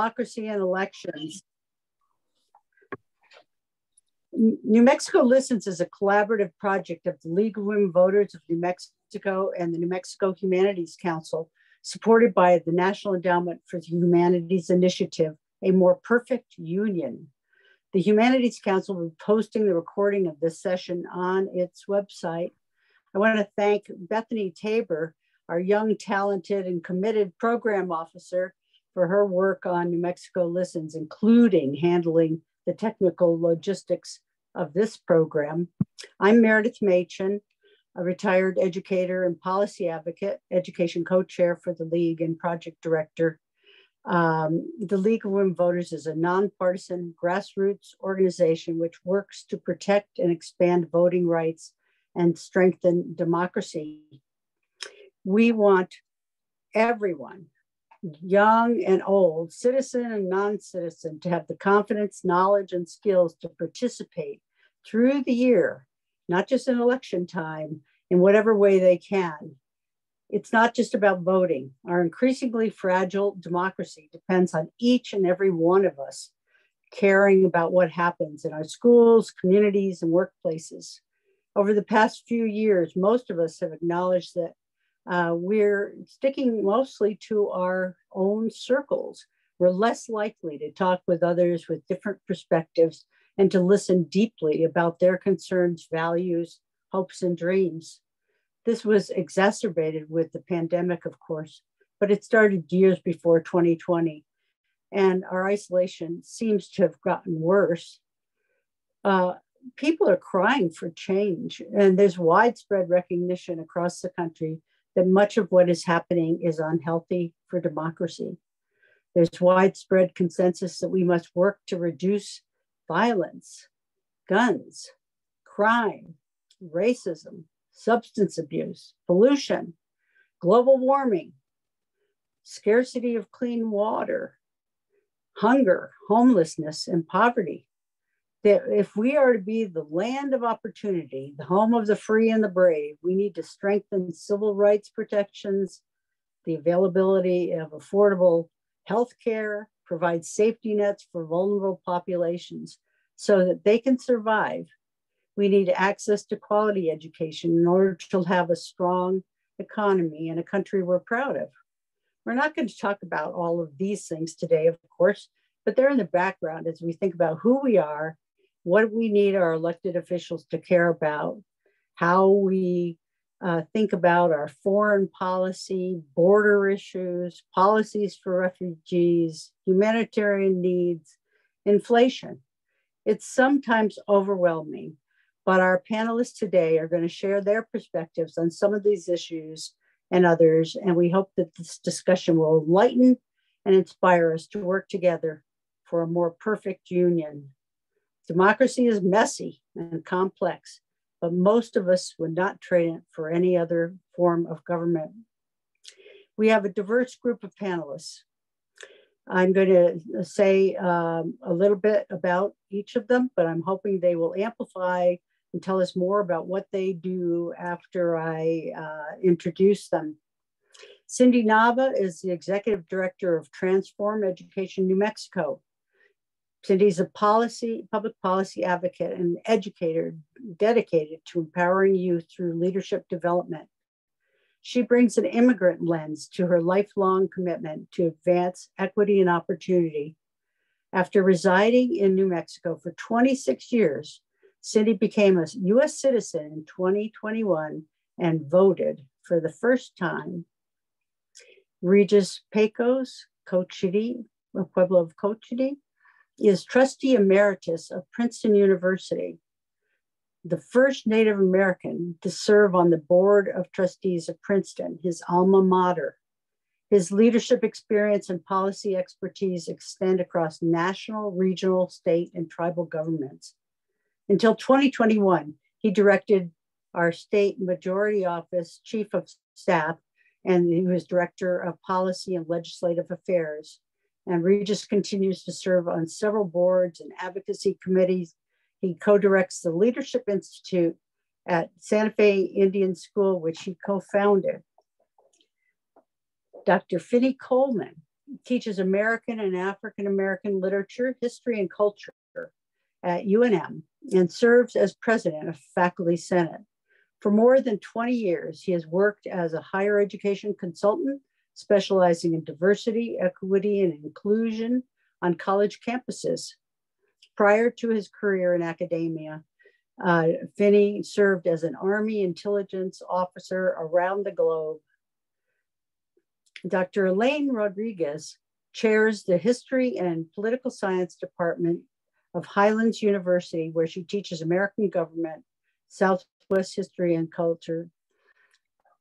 democracy and elections. New Mexico Listens is a collaborative project of the League of Women Voters of New Mexico and the New Mexico Humanities Council, supported by the National Endowment for the Humanities Initiative, A More Perfect Union. The Humanities Council will be posting the recording of this session on its website. I want to thank Bethany Tabor, our young, talented, and committed program officer, for her work on New Mexico Listens, including handling the technical logistics of this program. I'm Meredith Machen, a retired educator and policy advocate, education co-chair for the League and project director. Um, the League of Women Voters is a nonpartisan grassroots organization which works to protect and expand voting rights and strengthen democracy. We want everyone young and old, citizen and non citizen, to have the confidence, knowledge, and skills to participate through the year, not just in election time, in whatever way they can. It's not just about voting. Our increasingly fragile democracy depends on each and every one of us caring about what happens in our schools, communities, and workplaces. Over the past few years, most of us have acknowledged that uh, we're sticking mostly to our own circles. We're less likely to talk with others with different perspectives and to listen deeply about their concerns, values, hopes, and dreams. This was exacerbated with the pandemic, of course, but it started years before 2020. And our isolation seems to have gotten worse. Uh, people are crying for change, and there's widespread recognition across the country that much of what is happening is unhealthy for democracy. There's widespread consensus that we must work to reduce violence, guns, crime, racism, substance abuse, pollution, global warming, scarcity of clean water, hunger, homelessness, and poverty that if we are to be the land of opportunity, the home of the free and the brave, we need to strengthen civil rights protections, the availability of affordable health care, provide safety nets for vulnerable populations so that they can survive. We need access to quality education in order to have a strong economy and a country we're proud of. We're not going to talk about all of these things today, of course, but they're in the background as we think about who we are what we need our elected officials to care about, how we uh, think about our foreign policy, border issues, policies for refugees, humanitarian needs, inflation. It's sometimes overwhelming, but our panelists today are going to share their perspectives on some of these issues and others, and we hope that this discussion will enlighten and inspire us to work together for a more perfect union Democracy is messy and complex, but most of us would not trade it for any other form of government. We have a diverse group of panelists. I'm going to say um, a little bit about each of them, but I'm hoping they will amplify and tell us more about what they do after I uh, introduce them. Cindy Nava is the executive director of Transform Education New Mexico, Cindy's a policy, public policy advocate and educator dedicated to empowering youth through leadership development. She brings an immigrant lens to her lifelong commitment to advance equity and opportunity. After residing in New Mexico for 26 years, Cindy became a US citizen in 2021 and voted for the first time. Regis Pecos, Cochiti, Pueblo of Cochiti, is trustee emeritus of Princeton University, the first Native American to serve on the board of trustees of Princeton, his alma mater. His leadership experience and policy expertise extend across national, regional, state, and tribal governments. Until 2021, he directed our state majority office chief of staff, and he was director of policy and legislative affairs and Regis continues to serve on several boards and advocacy committees. He co-directs the Leadership Institute at Santa Fe Indian School, which he co-founded. Dr. Finnie Coleman teaches American and African American literature, history, and culture at UNM and serves as president of Faculty Senate. For more than 20 years, he has worked as a higher education consultant, specializing in diversity, equity, and inclusion on college campuses. Prior to his career in academia, uh, Finnie served as an Army intelligence officer around the globe. Dr. Elaine Rodriguez chairs the History and Political Science Department of Highlands University, where she teaches American government, Southwest history and culture.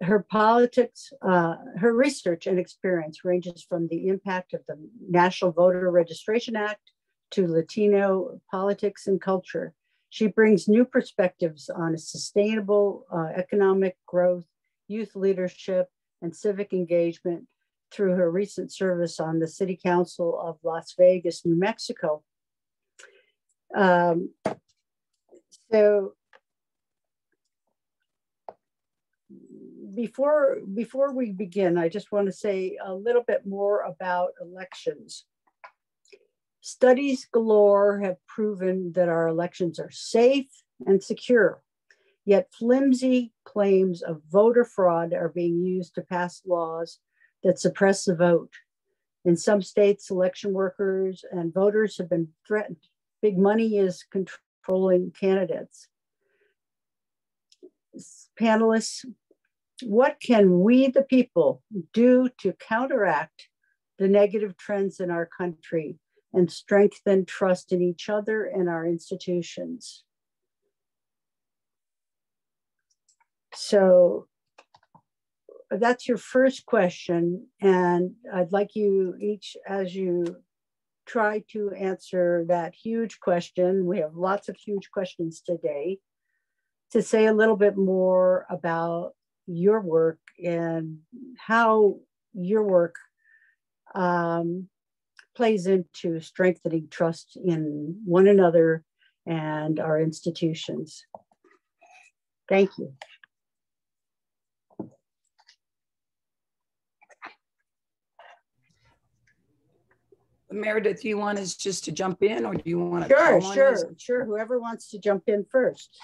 Her politics, uh, her research and experience ranges from the impact of the National Voter Registration Act to Latino politics and culture. She brings new perspectives on sustainable uh, economic growth, youth leadership, and civic engagement through her recent service on the City Council of Las Vegas, New Mexico. Um, so before before we begin, I just want to say a little bit more about elections. Studies galore have proven that our elections are safe and secure, yet flimsy claims of voter fraud are being used to pass laws that suppress the vote. In some states, election workers and voters have been threatened Big money is controlling candidates. Panelists, what can we, the people, do to counteract the negative trends in our country and strengthen trust in each other and our institutions? So that's your first question. And I'd like you each, as you try to answer that huge question. We have lots of huge questions today. To say a little bit more about your work and how your work um, plays into strengthening trust in one another and our institutions. Thank you. Meredith, you want us just to jump in or do you want to? Sure, sure, sure. Whoever wants to jump in first.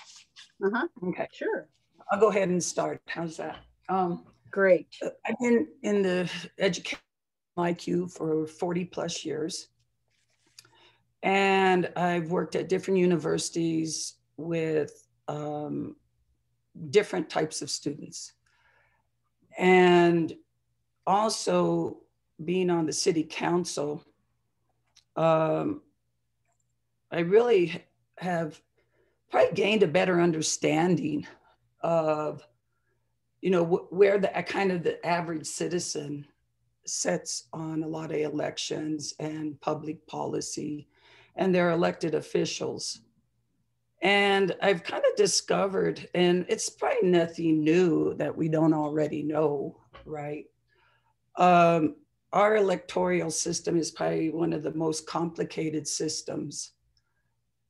Uh-huh. Okay. Sure. I'll go ahead and start. How's that? Um, Great. I've been in the education IQ for 40 plus years. And I've worked at different universities with um, different types of students. And also being on the city council, um, I really have probably gained a better understanding of, you know, wh- where the kind of the average citizen sets on a lot of elections and public policy and their elected officials. And I've kind of discovered, and it's probably nothing new that we don't already know, right? Um, our electoral system is probably one of the most complicated systems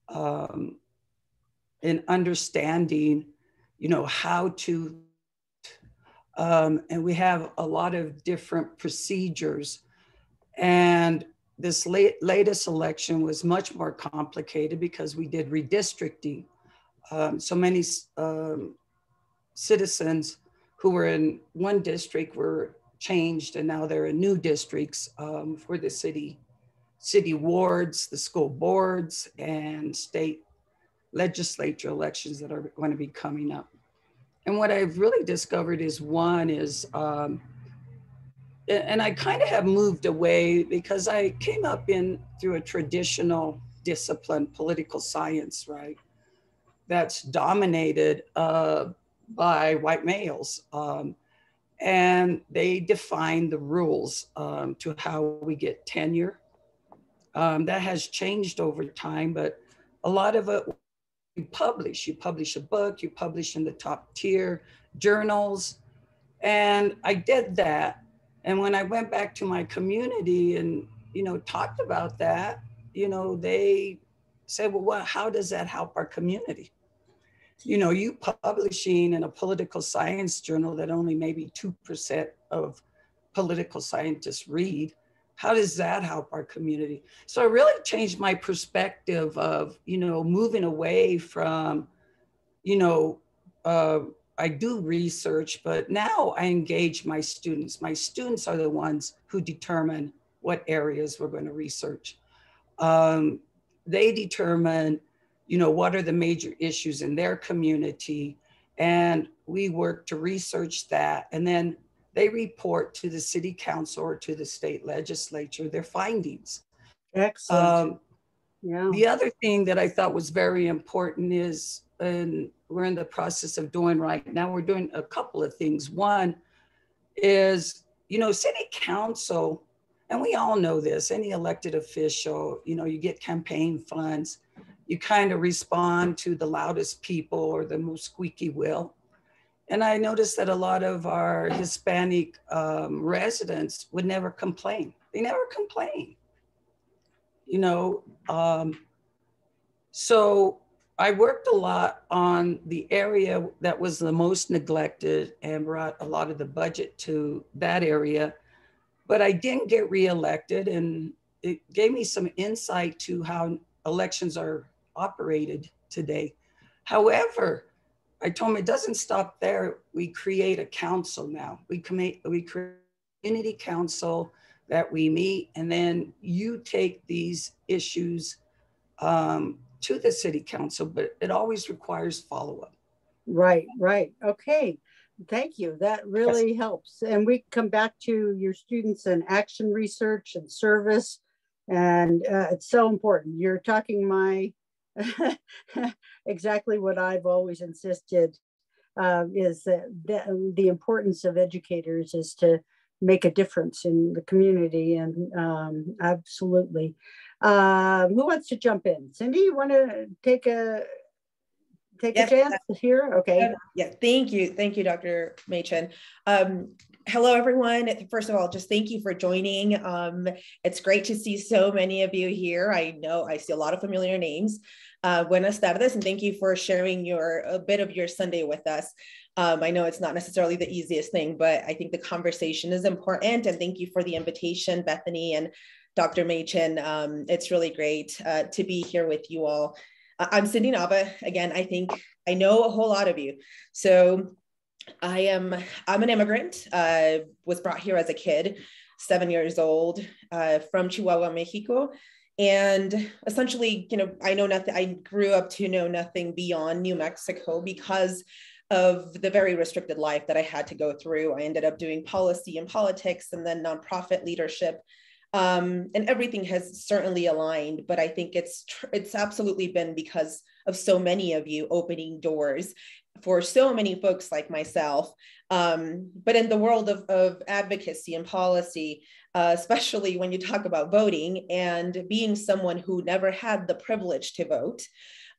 um, in understanding, you know, how to, um, and we have a lot of different procedures. And this late, latest election was much more complicated because we did redistricting. Um, so many um, citizens who were in one district were changed and now there are new districts um, for the city, city wards, the school boards and state legislature elections that are going to be coming up. And what I've really discovered is one is, um, and I kind of have moved away because I came up in through a traditional discipline, political science, right? That's dominated uh, by white males. Um, and they define the rules um, to how we get tenure. Um, that has changed over time, but a lot of it you publish. You publish a book, you publish in the top tier journals. And I did that. And when I went back to my community and, you know, talked about that, you know, they said, well, what, how does that help our community? you know, you publishing in a political science journal that only maybe 2% of political scientists read, how does that help our community? So I really changed my perspective of, you know, moving away from, you know, uh, I do research, but now I engage my students. My students are the ones who determine what areas we're going to research. Um, they determine, you know, what are the major issues in their community, and we work to research that. And then they report to the city council or to the state legislature their findings. Excellent. Um, yeah. The other thing that I thought was very important is, and we're in the process of doing right now, we're doing a couple of things. One is, you know, city council, and we all know this, any elected official, you know, you get campaign funds, you kind of respond to the loudest people or the most squeaky wheel. And I noticed that a lot of our Hispanic um, residents would never complain. They never complain. You know, um, so I worked a lot on the area that was the most neglected and brought a lot of the budget to that area. But I didn't get reelected, and it gave me some insight to how elections are operated today. However, I told him it doesn't stop there. We create a council now. We create we create community council that we meet, and then you take these issues um, to the city council, but it always requires follow up. Right, right. Okay. Thank you. That really yes. helps. And we come back to your students and action research and service. And uh, it's so important. You're talking my exactly what I've always insisted uh, is that the, the, importance of educators is to make a difference in the community and um, absolutely. Uh, who wants to jump in? Cindy, you want to take a take yes, a chance here? Okay. Yeah, thank you. Thank you, Dr. Machen. Um, hello, everyone. First of all, just thank you for joining. Um, it's great to see so many of you here. I know I see a lot of familiar names. Uh, buenas tardes, and thank you for sharing your a bit of your Sunday with us. Um, I know it's not necessarily the easiest thing, but I think the conversation is important. And thank you for the invitation, Bethany and Dr. Machen. Um, it's really great uh, to be here with you all. I'm Cindy Nava. Again, I think I know a whole lot of you. So I am I'm an immigrant. Uh, was brought here as a kid, seven years old, uh, from Chihuahua, Mexico. And essentially you know i know nothing i grew up to know nothing beyond new mexico because of the very restricted life that i had to go through. I ended up doing policy and politics and then nonprofit leadership. Um, and everything has certainly aligned but i think it's tr- it's absolutely been because of so many of you opening doors for so many folks like myself um, but in the world of, of advocacy and policy uh, especially when you talk about voting and being someone who never had the privilege to vote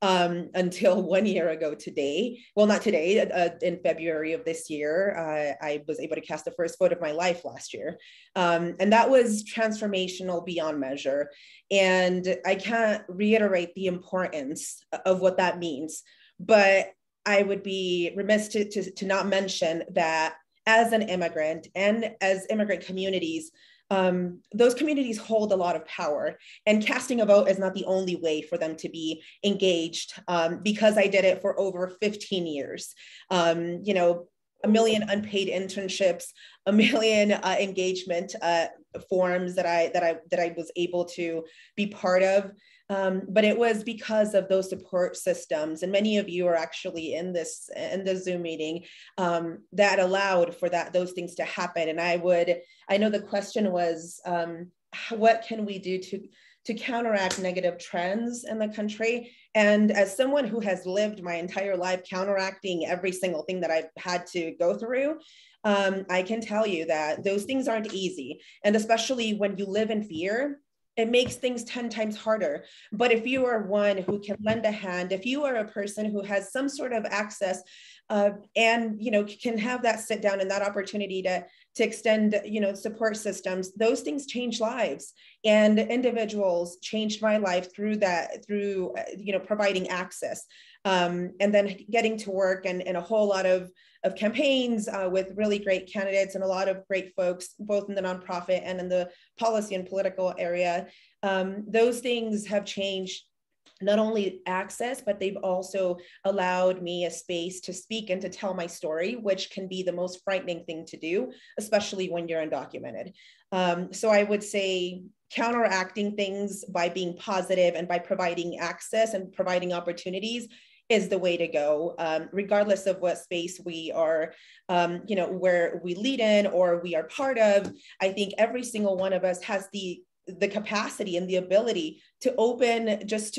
um, until one year ago today. Well, not today, uh, in February of this year, uh, I was able to cast the first vote of my life last year. Um, and that was transformational beyond measure. And I can't reiterate the importance of what that means. But I would be remiss to, to, to not mention that as an immigrant and as immigrant communities, um, those communities hold a lot of power and casting a vote is not the only way for them to be engaged um, because i did it for over 15 years. Um, you know a million unpaid internships a million uh, engagement uh, forums that i that i that i was able to be part of um, but it was because of those support systems, and many of you are actually in this in the Zoom meeting um, that allowed for that those things to happen. And I would, I know the question was, um, what can we do to to counteract negative trends in the country? And as someone who has lived my entire life counteracting every single thing that I've had to go through, um, I can tell you that those things aren't easy. And especially when you live in fear, it makes things 10 times harder. But if you are one who can lend a hand, if you are a person who has some sort of access uh, and you know can have that sit down and that opportunity to to extend you know support systems those things change lives and individuals changed my life through that through uh, you know providing access um, and then getting to work and, and a whole lot of of campaigns uh, with really great candidates and a lot of great folks, both in the nonprofit and in the policy and political area. Um, those things have changed not only access, but they've also allowed me a space to speak and to tell my story, which can be the most frightening thing to do, especially when you're undocumented. Um, so I would say counteracting things by being positive and by providing access and providing opportunities is the way to go, um, regardless of what space we are, um, you know, where we lead in or we are part of. I think every single one of us has the the capacity and the ability to open just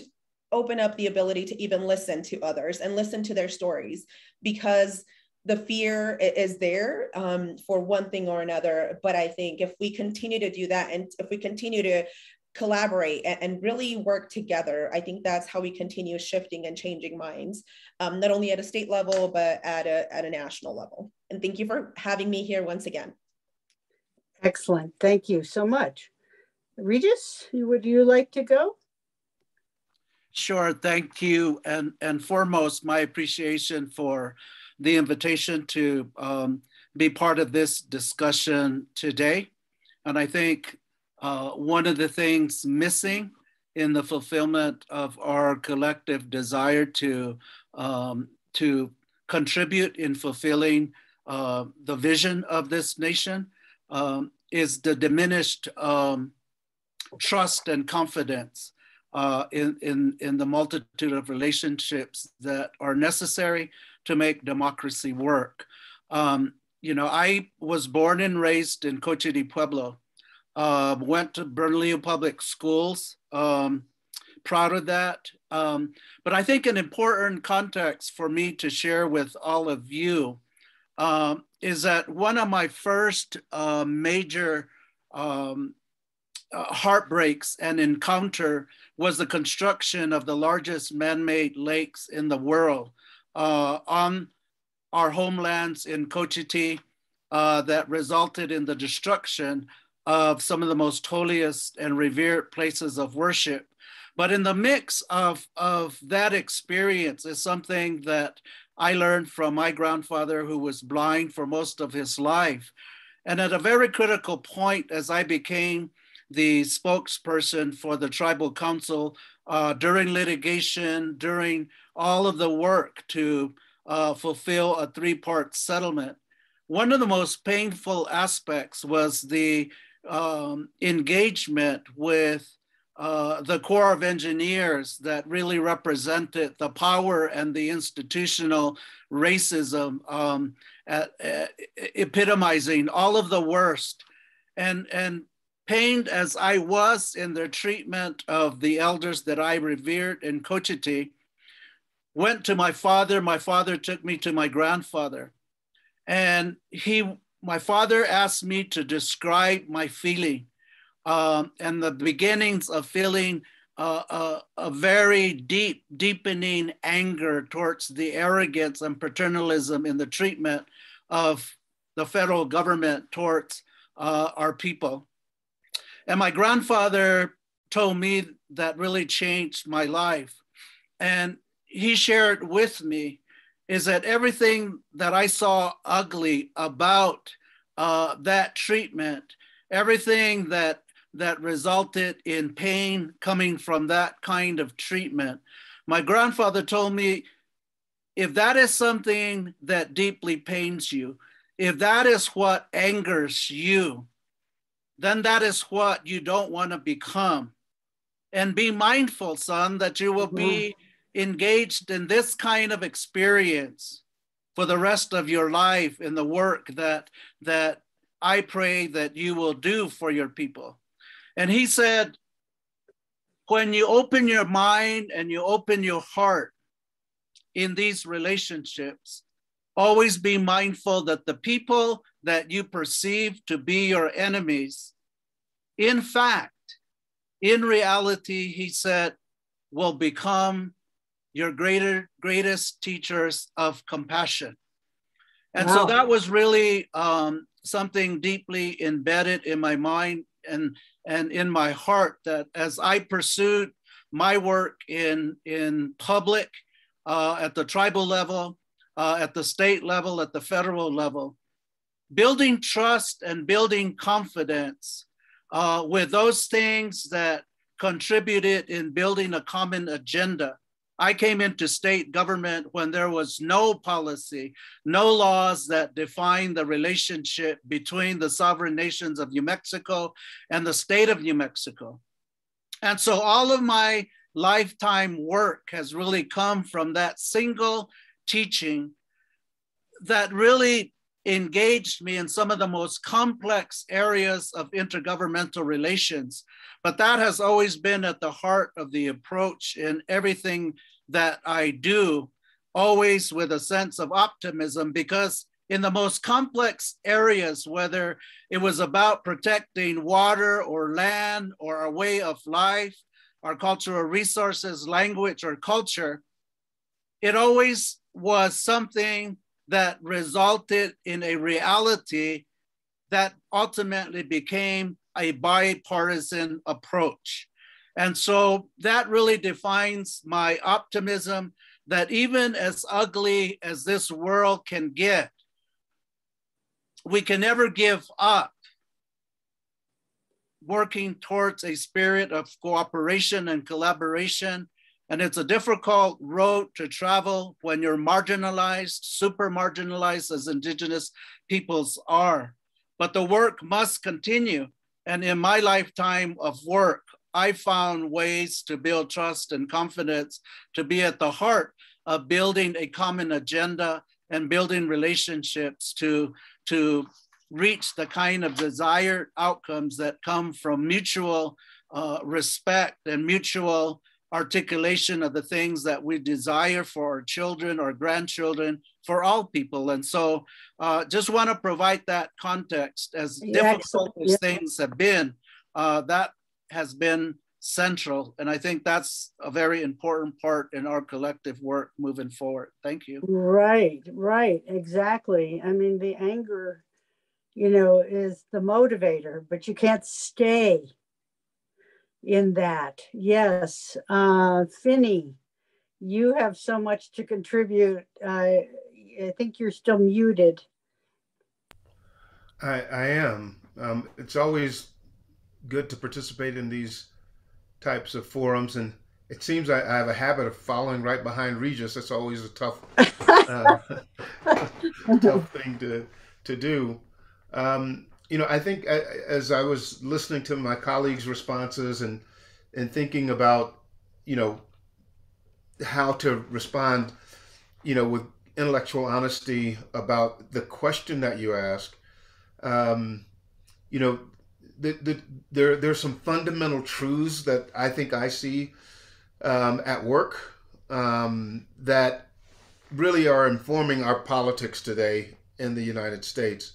open up the ability to even listen to others and listen to their stories because the fear is there um, for one thing or another but i think if we continue to do that and if we continue to collaborate and, and really work together. I think that's how we continue shifting and changing minds um, not only at a state level but at a, at a national level. And thank you for having me here once again. Excellent. Thank you so much. Regis would you like to go? Sure, thank you. And, and foremost, my appreciation for the invitation to um, be part of this discussion today. And I think uh, one of the things missing in the fulfillment of our collective desire to, um, to contribute in fulfilling uh, the vision of this nation um, is the diminished um, trust and confidence uh, in, in, in the multitude of relationships that are necessary to make democracy work. Um, you know, I was born and raised in Cochiti Pueblo, uh, went to Bernalillo Public Schools, um, proud of that. Um, but I think an important context for me to share with all of you um, is that one of my first uh, major um, uh, heartbreaks and encounter was the construction of the largest man-made lakes in the world uh, on our homelands in Cochiti uh, that resulted in the destruction of some of the most holiest and revered places of worship. But in the mix of, of that experience is something that I learned from my grandfather who was blind for most of his life. And at a very critical point as I became the spokesperson for the tribal council uh, during litigation, during all of the work to uh, fulfill a three-part settlement. One of the most painful aspects was the um, engagement with uh, the Corps of Engineers that really represented the power and the institutional racism, um, at, epitomizing all of the worst. And, and pained as I was in their treatment of the elders that I revered in Cochiti, went to my father. My father took me to my grandfather. And he, my father asked me to describe my feeling um, and the beginnings of feeling uh, a, a, very deep, deepening anger towards the arrogance and paternalism in the treatment of the federal government towards uh, our people. And my grandfather told me that really changed my life. And he shared with me is that everything that I saw ugly about uh, that treatment, everything that that resulted in pain coming from that kind of treatment. My grandfather told me if that is something that deeply pains you, if that is what angers you, then that is what you don't want to become. And be mindful, son, that you will be mm-hmm. engaged in this kind of experience for the rest of your life in the work that that I pray that you will do for your people. And he said, when you open your mind and you open your heart in these relationships, always be mindful that the people that you perceive to be your enemies, in fact, in reality, he said, will become your greater, greatest teachers of compassion. And wow. so that was really um, something deeply embedded in my mind and, and in my heart that as I pursued my work in, in public uh, at the tribal level, uh, at the state level, at the federal level, building trust and building confidence uh, with those things that contributed in building a common agenda. I came into state government when there was no policy, no laws that define the relationship between the sovereign nations of New Mexico and the state of New Mexico. And so all of my lifetime work has really come from that single teaching that really engaged me in some of the most complex areas of intergovernmental relations. But that has always been at the heart of the approach in everything that I do, always with a sense of optimism, because in the most complex areas, whether it was about protecting water or land or a way of life, our cultural resources, language, or culture, it always was something that resulted in a reality that ultimately became a bipartisan approach. And so that really defines my optimism that even as ugly as this world can get, we can never give up working towards a spirit of cooperation and collaboration and it's a difficult road to travel when you're marginalized, super marginalized as Indigenous peoples are. But the work must continue. And in my lifetime of work, I found ways to build trust and confidence to be at the heart of building a common agenda and building relationships to, to reach the kind of desired outcomes that come from mutual uh, respect and mutual articulation of the things that we desire for our children or grandchildren, for all people. And so uh, just want to provide that context as yeah, difficult as things have been, uh, that has been central. And I think that's a very important part in our collective work moving forward. Thank you. Right, right, exactly. I mean, the anger, you know, is the motivator, but you can't stay in that. Yes. Uh, Finnie, you have so much to contribute. Uh, I think you're still muted. I, I am. Um, it's always good to participate in these types of forums, and it seems I, I have a habit of following right behind Regis. That's always a tough, uh, tough thing to to do. Um, you know, I think as I was listening to my colleagues' responses and and thinking about, you know, how to respond, you know, with intellectual honesty about the question that you ask, um, you know, the, the, there there's some fundamental truths that I think I see um, at work um, that really are informing our politics today in the United States.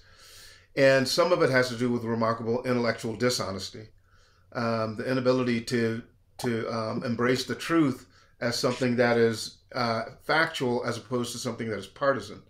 And some of it has to do with remarkable intellectual dishonesty, um, the inability to to um, embrace the truth as something that is uh, factual as opposed to something that is partisan.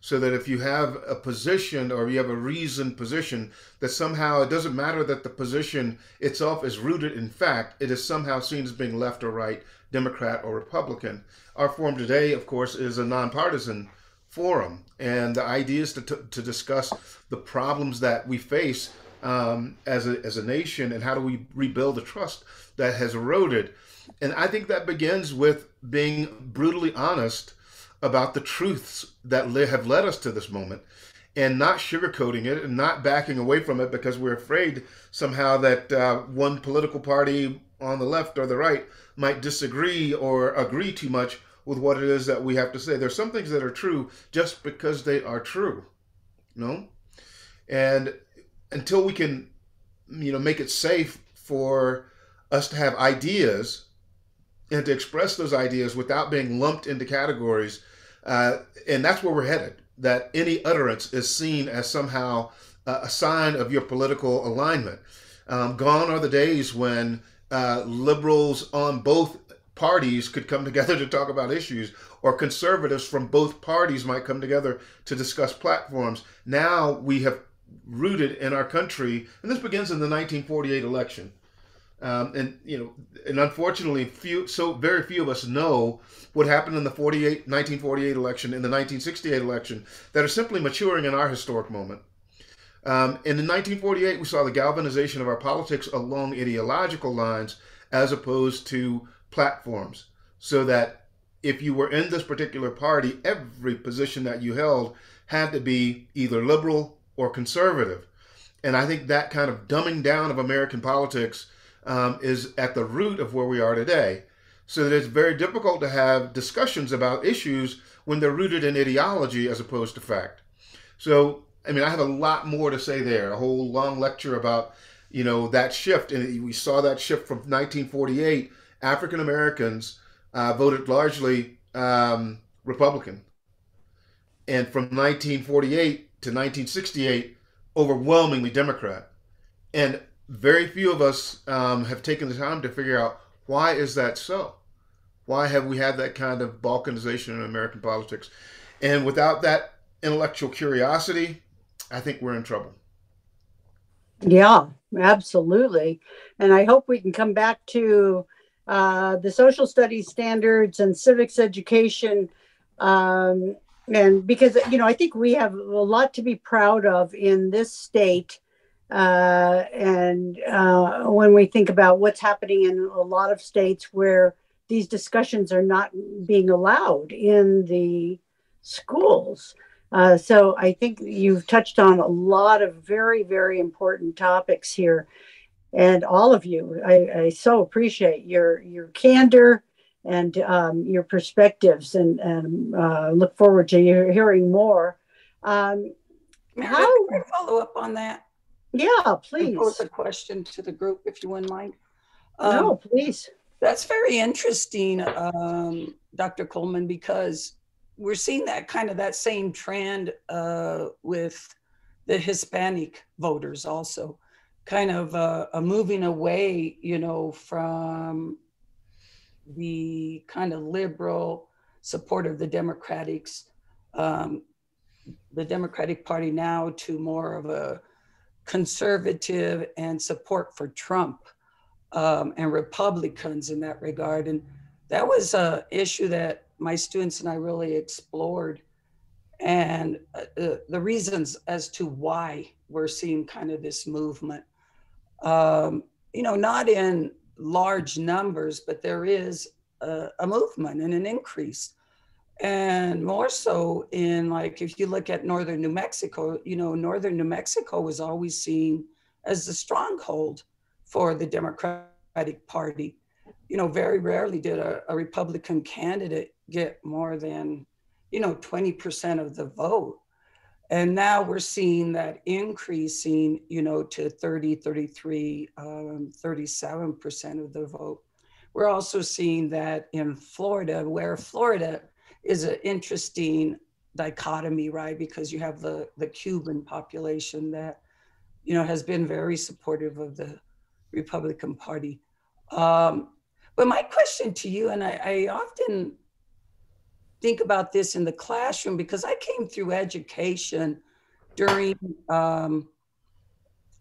So that if you have a position or you have a reasoned position, that somehow it doesn't matter that the position itself is rooted in fact, it is somehow seen as being left or right, Democrat or Republican. Our forum today, of course, is a nonpartisan forum, and the idea is to, to, to discuss the problems that we face um, as, a, as a nation and how do we rebuild the trust that has eroded. And I think that begins with being brutally honest about the truths that have led us to this moment and not sugarcoating it and not backing away from it because we're afraid somehow that uh, one political party on the left or the right might disagree or agree too much with what it is that we have to say. There's some things that are true just because they are true. You know? And until we can, you know, make it safe for us to have ideas and to express those ideas without being lumped into categories, uh, and that's where we're headed. That any utterance is seen as somehow a sign of your political alignment. Um, gone are the days when uh, liberals on both parties could come together to talk about issues, or conservatives from both parties might come together to discuss platforms. Now we have rooted in our country, and this begins in the 1948 election. Um, and you know, and unfortunately, few so very few of us know what happened in the 48, 1948 election, in the 1968 election, that are simply maturing in our historic moment. Um, and in 1948, we saw the galvanization of our politics along ideological lines as opposed to platforms, so that if you were in this particular party, every position that you held had to be either liberal or conservative. And I think that kind of dumbing down of American politics um, is at the root of where we are today. So that it's very difficult to have discussions about issues when they're rooted in ideology as opposed to fact. So, I mean, I have a lot more to say there, a whole long lecture about, you know, that shift. And we saw that shift from 1948. African Americans uh, voted largely um, Republican. And from 1948 to 1968, overwhelmingly Democrat. And very few of us um, have taken the time to figure out why is that so? Why have we had that kind of balkanization in American politics? And without that intellectual curiosity, I think we're in trouble. Yeah, absolutely. And I hope we can come back to uh, the social studies standards and civics education. Um, and because, you know, I think we have a lot to be proud of in this state uh, and uh, when we think about what's happening in a lot of states where these discussions are not being allowed in the schools. Uh, so I think you've touched on a lot of very, very important topics here. And all of you, I, I so appreciate your your candor and um, your perspectives, and, and uh, look forward to hearing more. Um, how follow up on that? Yeah, please. Pose a question to the group if you wouldn't mind. Um, no, please. That's very interesting, um, Dr. Coleman, because we're seeing that kind of that same trend uh, with the Hispanic voters also, kind of uh, a moving away, you know, from the kind of liberal support of the Democrats, um, the Democratic Party now to more of a conservative and support for Trump um, and Republicans in that regard. And that was an issue that my students and I really explored. And uh, uh, the reasons as to why we're seeing kind of this movement. Um, you know, not in large numbers, but there is a, a movement and an increase. And more so in like if you look at northern new mexico you know northern new mexico was always seen as the stronghold for the democratic party. You know very rarely did a, a republican candidate get more than you know 20% of the vote and now we're seeing that increasing you know to 30 33 um, 37% of the vote we're also seeing that in florida where florida is an interesting dichotomy, right? Because you have the the Cuban population that, you know, has been very supportive of the Republican Party. Um, but my question to you, and I, I often think about this in the classroom because I came through education during um,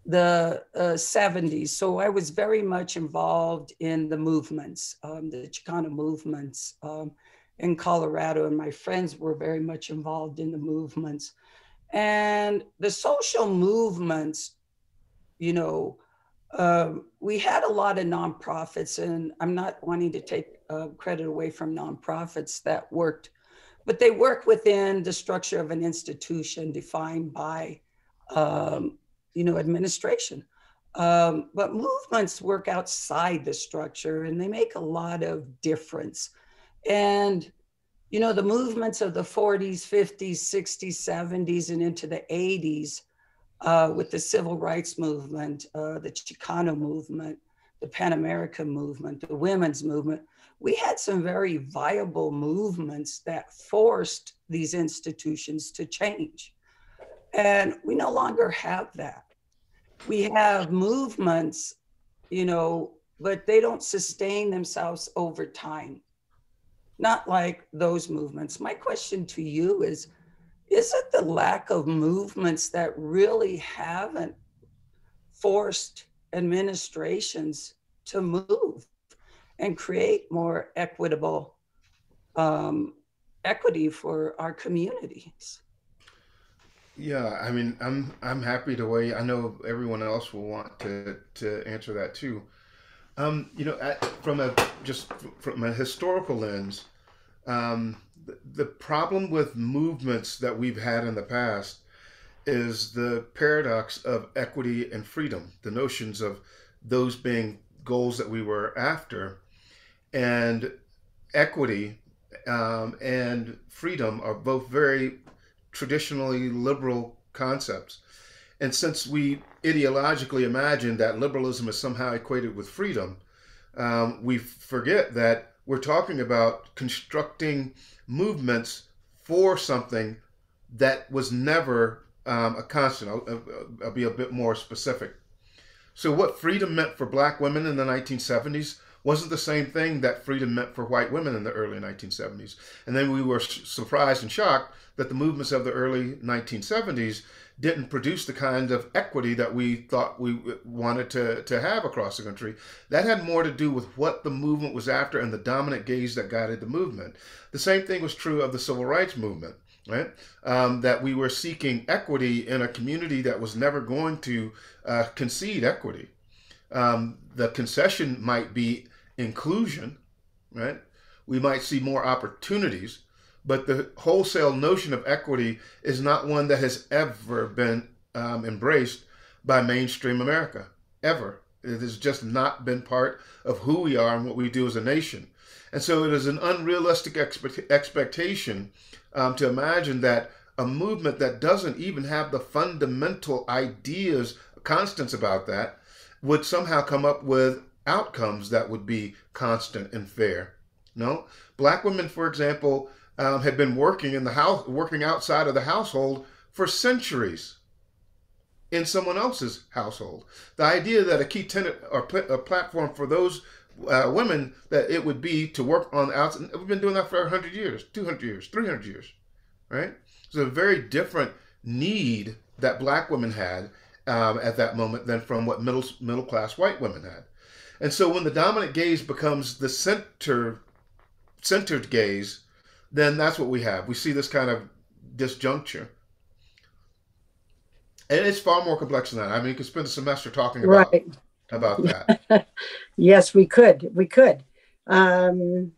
the uh, 70s. So I was very much involved in the movements, um, the Chicano movements. Um, in Colorado, and my friends were very much involved in the movements. And the social movements, you know, um, we had a lot of nonprofits, and I'm not wanting to take uh, credit away from nonprofits that worked, but they work within the structure of an institution defined by, um, you know, administration. Um, but movements work outside the structure, and they make a lot of difference. And, you know, the movements of the 40s, 50s, 60s, 70s, and into the 80s uh, with the civil rights movement, uh, the Chicano movement, the Pan American movement, the women's movement, we had some very viable movements that forced these institutions to change. And we no longer have that. We have movements, you know, but they don't sustain themselves over time not like those movements. My question to you is Is it the lack of movements that really haven't forced administrations to move and create more equitable um, equity for our communities. Yeah, I mean, I'm I'm happy to weigh. I know everyone else will want to to answer that too. Um, you know, at, from a just from a historical lens, um, the, problem with movements that we've had in the past is the paradox of equity and freedom. The notions of those being goals that we were after, and equity um, and freedom are both very traditionally liberal concepts. And since we ideologically imagine that liberalism is somehow equated with freedom, um, we forget that we're talking about constructing movements for something that was never um, a constant. I'll, I'll, be a bit more specific. So, what freedom meant for black women in the 1970s wasn't the same thing that freedom meant for white women in the early 1970s. And then we were surprised and shocked that the movements of the early 1970s didn't produce the kind of equity that we thought we wanted to, to have across the country. That had more to do with what the movement was after and the dominant gaze that guided the movement. The same thing was true of the civil rights movement. Right, um, that we were seeking equity in a community that was never going to uh, concede equity. Um, the concession might be inclusion, right? We might see more opportunities, but the wholesale notion of equity is not one that has ever been um, embraced by mainstream America, ever. It has just not been part of who we are and what we do as a nation. And so it is an unrealistic expect- expectation um, to imagine that a movement that doesn't even have the fundamental ideas, constants about that, would somehow come up with outcomes that would be constant and fair. No, black women, for example, um, had been working in the house, working outside of the household for centuries in someone else's household. The idea that a key tenant or pl- a platform for those uh, women that it would be to work on the outside. We've been doing that for 100 years, 200 years, 300 years, right? It's a very different need that black women had um, at that moment than from what middle middle class white women had. And so when the dominant gaze becomes the center centered gaze, then that's what we have. We see this kind of disjuncture. And it's far more complex than that. I mean, you could spend a semester talking about right. about that. yes, we could. We could. Um,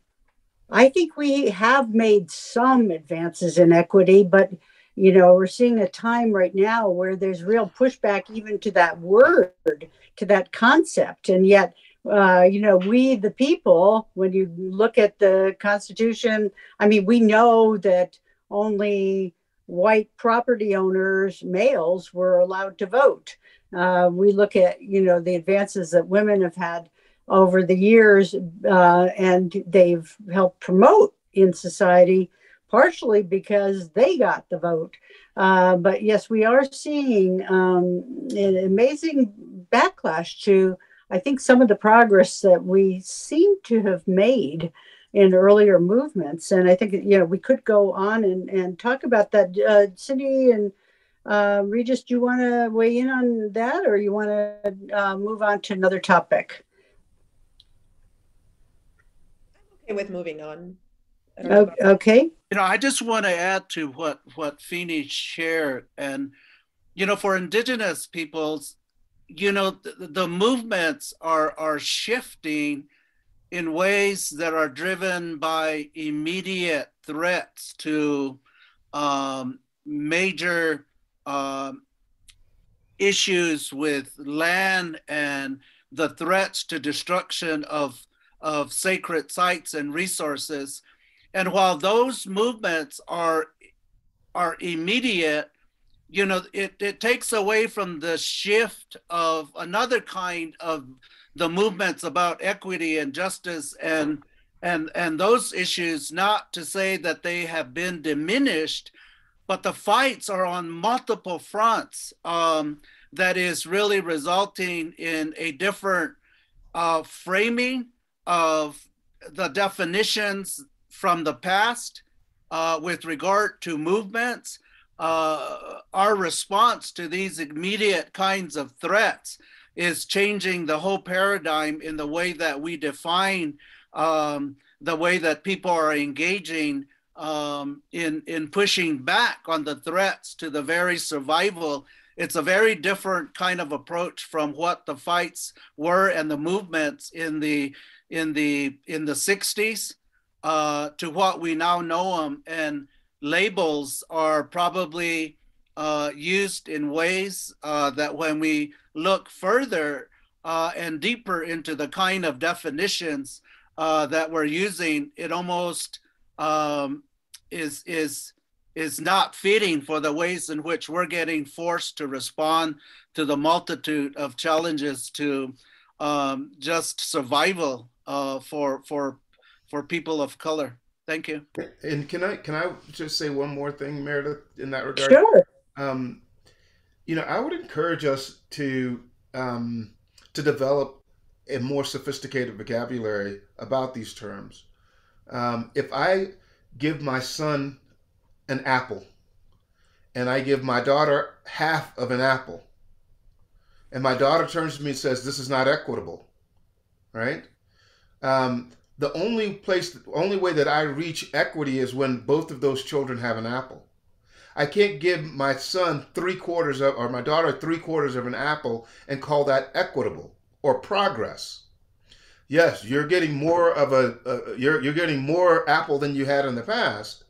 I think we have made some advances in equity, but you know, we're seeing a time right now where there's real pushback even to that word, to that concept, and yet uh, you know, we the people, when you look at the Constitution, I mean, we know that only white property owners, males, were allowed to vote. Uh, we look at, you know, the advances that women have had over the years, uh, and they've helped promote in society, partially because they got the vote. Uh, but yes, we are seeing um, an amazing backlash to I think some of the progress that we seem to have made in earlier movements, and I think you know we could go on and, and talk about that. Uh, Cindy and uh, Regis, do you want to weigh in on that, or you want to uh, move on to another topic? I'm okay with moving on. Okay. You know, I just want to add to what what Finnie shared, and you know, for Indigenous peoples, you know the, the movements are are shifting in ways that are driven by immediate threats to um, major um, issues with land and the threats to destruction of, of sacred sites and resources. And while those movements are, are immediate, you know it, it takes away from the shift of another kind of the movements about equity and justice and and and those issues not to say that they have been diminished but the fights are on multiple fronts um, that is really resulting in a different uh, framing of the definitions from the past uh, with regard to movements uh, our response to these immediate kinds of threats. is changing the whole paradigm in the way that we define um, the way that people are engaging um, in in pushing back on the threats to the very survival. It's a very different kind of approach from what the fights were and the movements in the in the in the 60s uh, to what we now know them. And labels are probably uh, used in ways uh, that when we look further uh, and deeper into the kind of definitions uh, that we're using, it almost um, is is is not fitting for the ways in which we're getting forced to respond to the multitude of challenges to um, just survival uh, for for for people of color. Thank you. And can I can I just say one more thing, Meredith, in that regard? Sure. Um, you know, I would encourage us to um, to develop a more sophisticated vocabulary about these terms. Um, if I give my son an apple and I give my daughter half of an apple, and my daughter turns to me and says, "This is not equitable," right? Um, the only place, the only way that I reach equity is when both of those children have an apple. I can't give my son three quarters of, or my daughter three quarters of an apple and call that equitable or progress. Yes, you're getting more of a, a you're you're getting more apple than you had in the past,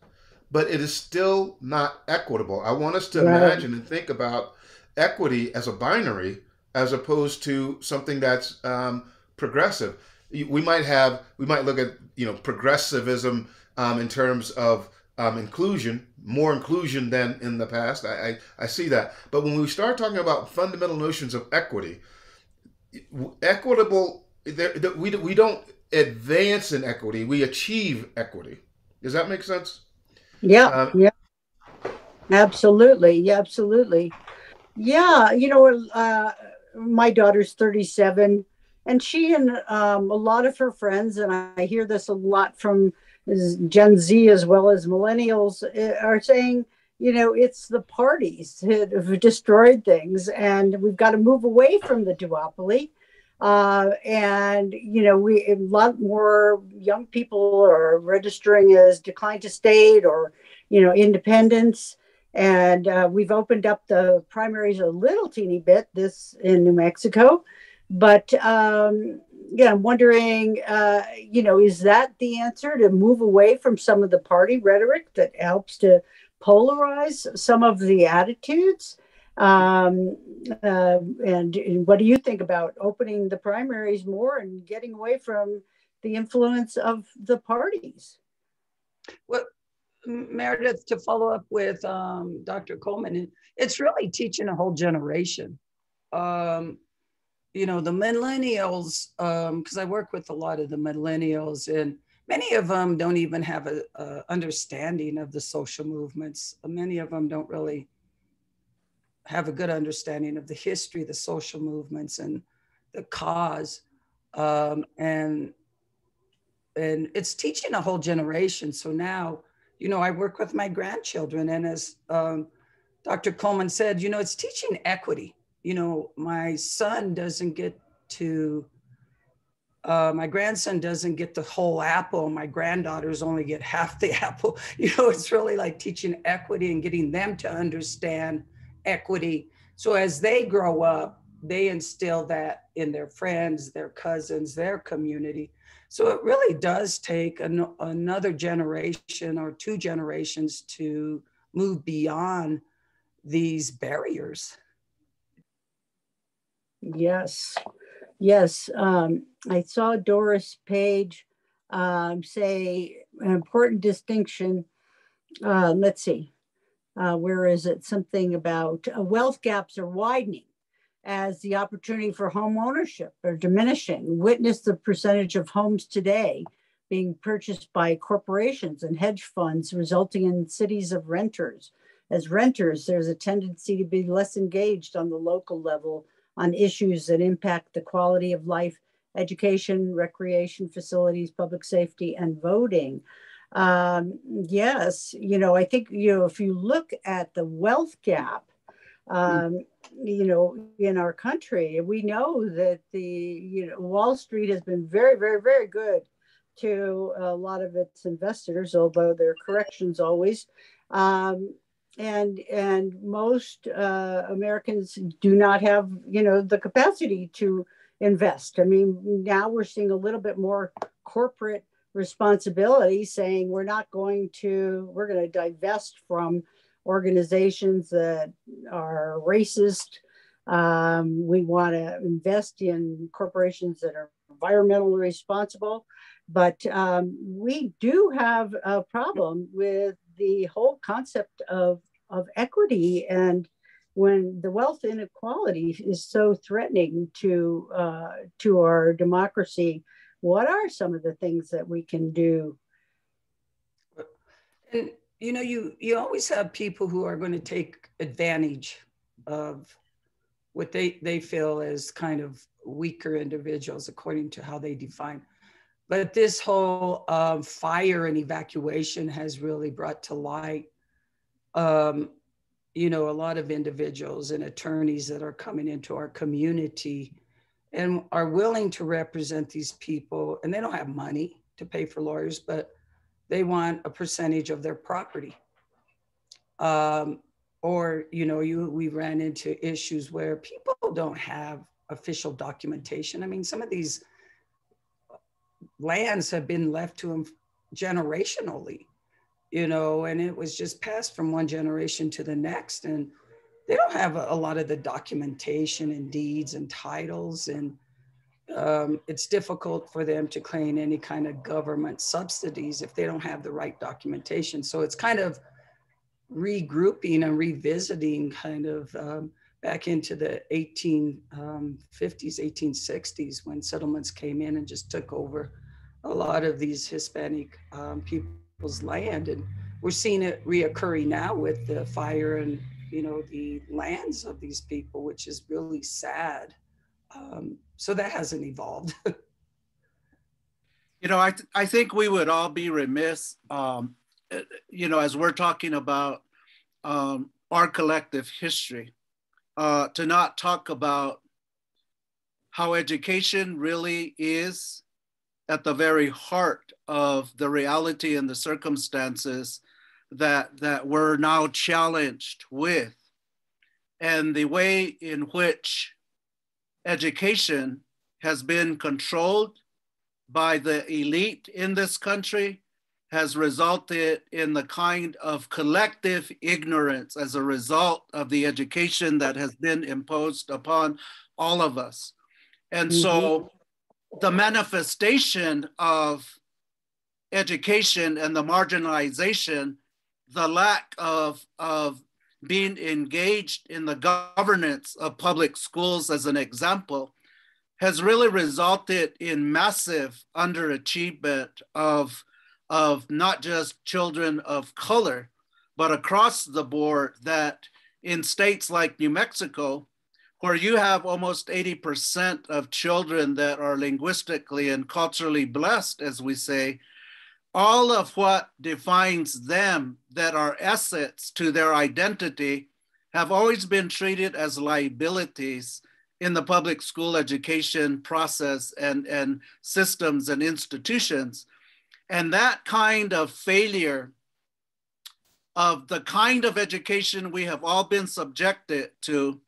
but it is still not equitable. I want us to Right. imagine and think about equity as a binary as opposed to something that's um, progressive. We might have we might look at you know progressivism um, in terms of um, inclusion, more inclusion than in the past. I, I I see that, but when we start talking about fundamental notions of equity, equitable there that we we don't advance in equity, we achieve equity. Does that make sense? Yeah, Um, yeah. Absolutely. Yeah, absolutely. Yeah, you know, uh, my daughter's 37 and she and um, a lot of her friends, and I hear this a lot from Gen Z as well as millennials, eh, are saying, you know, it's the parties that have destroyed things, and we've got to move away from the duopoly. Uh, and you know, we a lot more young people are registering as decline to state or you know independence, and uh, we've opened up the primaries a little teeny bit this in New Mexico, but um, yeah, I'm wondering, uh, you know, is that the answer to move away from some of the party rhetoric that helps to polarize some of the attitudes? Um, uh, and, and what do you think about opening the primaries more and getting away from the influence of the parties? Well, Meredith, to follow up with um, Dr. Coleman, it's really teaching a whole generation. Um, you know, the millennials, because I work with a lot of the millennials, and many of them don't even have a, a understanding of the social movements. Many of them don't really have a good understanding of the history, the social movements, and the cause. Um, and and it's teaching a whole generation. So now, you know, I work with my grandchildren, and as um, Dr. Coleman said, you know, it's teaching equity. You know, my son doesn't get to, uh, my grandson doesn't get the whole apple. My granddaughters only get half the apple. You know, it's really like teaching equity and getting them to understand equity. So as they grow up, they instill that in their friends, their cousins, their community. So it really does take an, another generation or two generations to move beyond these barriers. Yes, yes. Um, I saw Doris Page um, say an important distinction. Uh, let's see, uh, where is it? Something about uh, wealth gaps are widening as the opportunity for home ownership are diminishing. Witness the percentage of homes today being purchased by corporations and hedge funds, resulting in cities of renters. As renters, there's a tendency to be less engaged on the local level on issues that impact the quality of life, education, recreation facilities, public safety, and voting. Um, yes, you know, I think, you know, if you look at the wealth gap, um, you know, in our country. We know that the, you know, Wall Street has been very, very, very good to a lot of its investors, although there are corrections always. Um, and and most uh, Americans do not have, you know, the capacity to invest. I mean, now we're seeing a little bit more corporate responsibility, saying we're not going to, we're going to divest from organizations that are racist. Um, we want to invest in corporations that are environmentally responsible. But um, we do have a problem with the whole concept of, of equity. And when the wealth inequality is so threatening to, uh, to our democracy, what are some of the things that we can do? And you know, you you always have people who are going to take advantage of what they they feel as kind of weaker individuals according to how they define. But this whole um, fire and evacuation has really brought to light, um, you know, a lot of individuals and attorneys that are coming into our community and are willing to represent these people, and they don't have money to pay for lawyers, but they want a percentage of their property. Um, or, you know, you we ran into issues where people don't have official documentation. I mean, some of these lands have been left to them generationally, you know, and it was just passed from one generation to the next. And they don't have a, a lot of the documentation and deeds and titles and um, it's difficult for them to claim any kind of government subsidies if they don't have the right documentation. So it's kind of regrouping and revisiting kind of um, back into the 1850s, um, 1860s when settlements came in and just took over a lot of these Hispanic um, people's land. And we're seeing it reoccurring now with the fire and, you know, the lands of these people, which is really sad. Um, so that hasn't evolved. you know, I, th- I think we would all be remiss, um, eh, you know, as we're talking about um, our collective history, uh, to not talk about how education really is at the very heart of the reality and the circumstances that that we're now challenged with and the way in which education has been controlled by the elite in this country has resulted in the kind of collective ignorance as a result of the education that has been imposed upon all of us. And mm-hmm. so the manifestation of education and the marginalization, the lack of, of being engaged in the governance of public schools as an example has really resulted in massive underachievement of, of not just children of color, but across the board that in states like New Mexico, where you have almost 80% of children that are linguistically and culturally blessed, as we say, all of what defines them that are assets to their identity have always been treated as liabilities in the public school education process and, and systems and institutions. And that kind of failure of the kind of education we have all been subjected to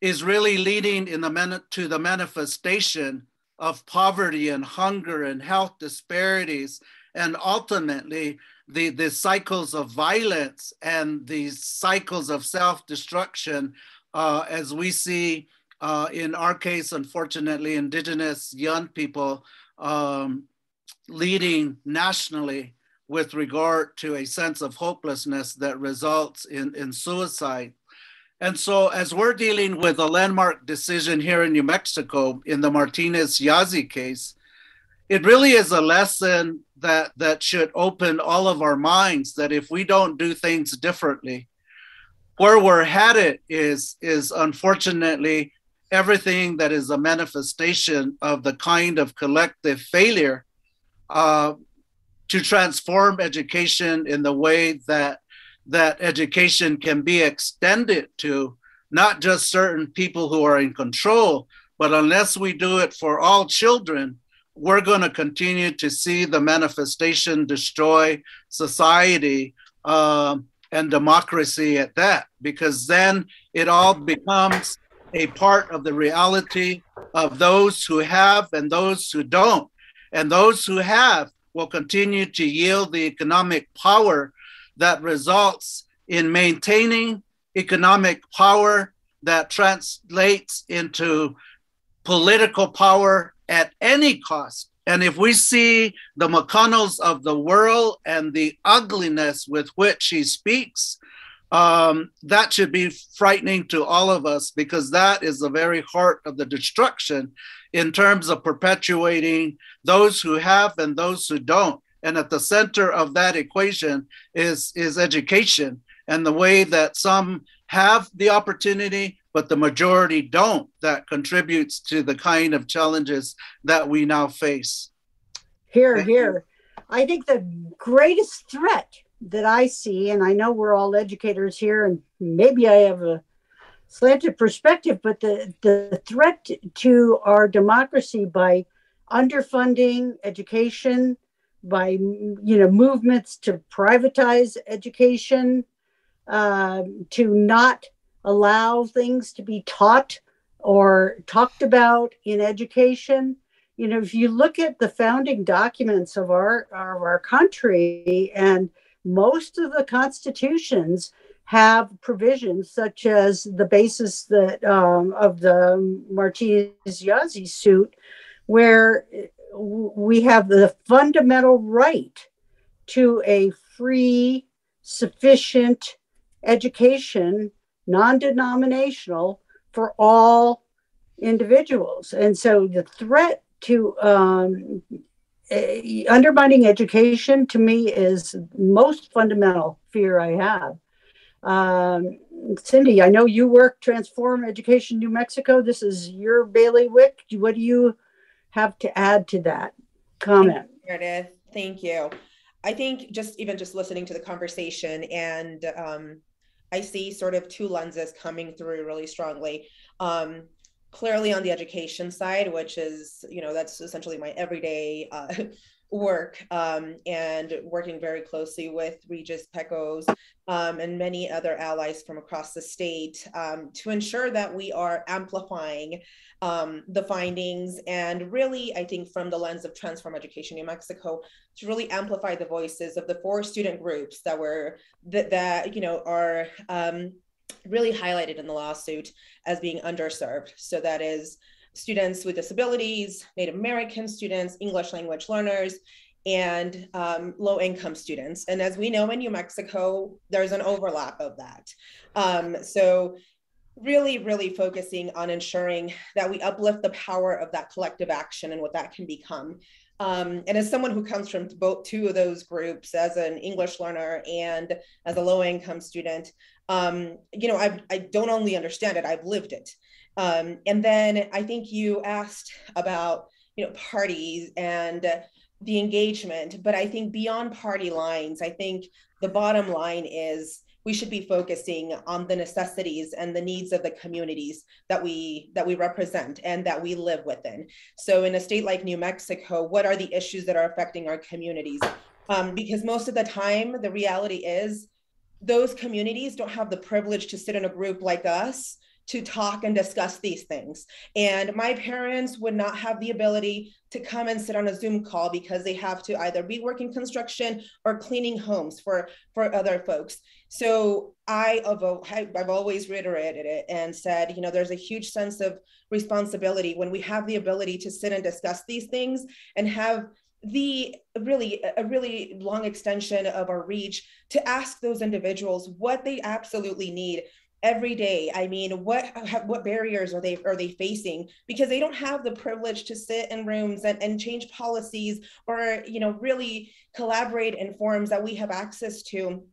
is really leading in the to the manifestation of poverty and hunger and health disparities and ultimately the, the cycles of violence and these cycles of self-destruction uh, as we see uh, in our case, unfortunately, indigenous young people um, leading nationally with regard to a sense of hopelessness that results in, in suicide. And so as we're dealing with a landmark decision here in New Mexico in the Martinez Yazzie case, it really is a lesson that that should open all of our minds that if we don't do things differently where we're headed is is unfortunately everything that is a manifestation of the kind of collective failure uh, to transform education in the way that that education can be extended to not just certain people who are in control, but unless we do it for all children, we're going to continue to see the manifestation destroy society um, and democracy at that, because then it all becomes a part of the reality of those who have and those who don't. And those who have will continue to yield the economic power that results in maintaining economic power that translates into political power at any cost. And if we see the McConnells of the world and the ugliness with which he speaks, um, that should be frightening to all of us because that is the very heart of the destruction in terms of perpetuating those who have and those who don't. And at the center of that equation is, is education and the way that some have the opportunity, but the majority don't, that contributes to the kind of challenges that we now face. Here, Thank here. You. I think the greatest threat that I see, and I know we're all educators here, and maybe I have a slanted perspective, but the, the threat to our democracy by underfunding education, by you know movements to privatize education, uh, to not allow things to be taught or talked about in education. You know, if you look at the founding documents of our of our country, and most of the constitutions have provisions such as the basis that um, of the Martinez Yazzie suit, where we have the fundamental right to a free, sufficient education, non denominational, for all individuals. And so the threat to um, undermining education to me is most fundamental fear I have. Um, Cindy, I know you work Transform Education New Mexico. This is your bailiwick. What do you have to add to that comment? Meredith, thank you. I think just even just listening to the conversation and um, I see sort of two lenses coming through really strongly. Um, clearly on the education side, which is, you know, that's essentially my everyday uh, work um, and working very closely with Regis Pecos um, and many other allies from across the state um, to ensure that we are amplifying um, the findings and really, I think, from the lens of Transform Education New Mexico, to really amplify the voices of the four student groups that were that, that you know are um, really highlighted in the lawsuit as being underserved. So that is students with disabilities, Native American students, English language learners, and um, low income students. And as we know in New Mexico, there's an overlap of that. Um, so really, really focusing on ensuring that we uplift the power of that collective action and what that can become. Um, and as someone who comes from both two of those groups, as an English learner and as a low income student, um, you know, I, I don't only understand it, I've lived it. Um, and then I think you asked about, you know, parties and the engagement, but I think beyond party lines, I think the bottom line is we should be focusing on the necessities and the needs of the communities that we that we represent and that we live within. So in a state like New Mexico, what are the issues that are affecting our communities? Um, because most of the time, the reality is those communities don't have the privilege to sit in a group like us to talk and discuss these things. And my parents would not have the ability to come and sit on a Zoom call because they have to either be working construction or cleaning homes for, for other folks. So I, I've always reiterated it and said, you know, there's a huge sense of responsibility when we have the ability to sit and discuss these things and have the really a really long extension of our reach to ask those individuals what they absolutely need every day. I mean what what barriers are they are they facing? Because they don't have the privilege to sit in rooms and, and change policies or you know really collaborate in forums that we have access to.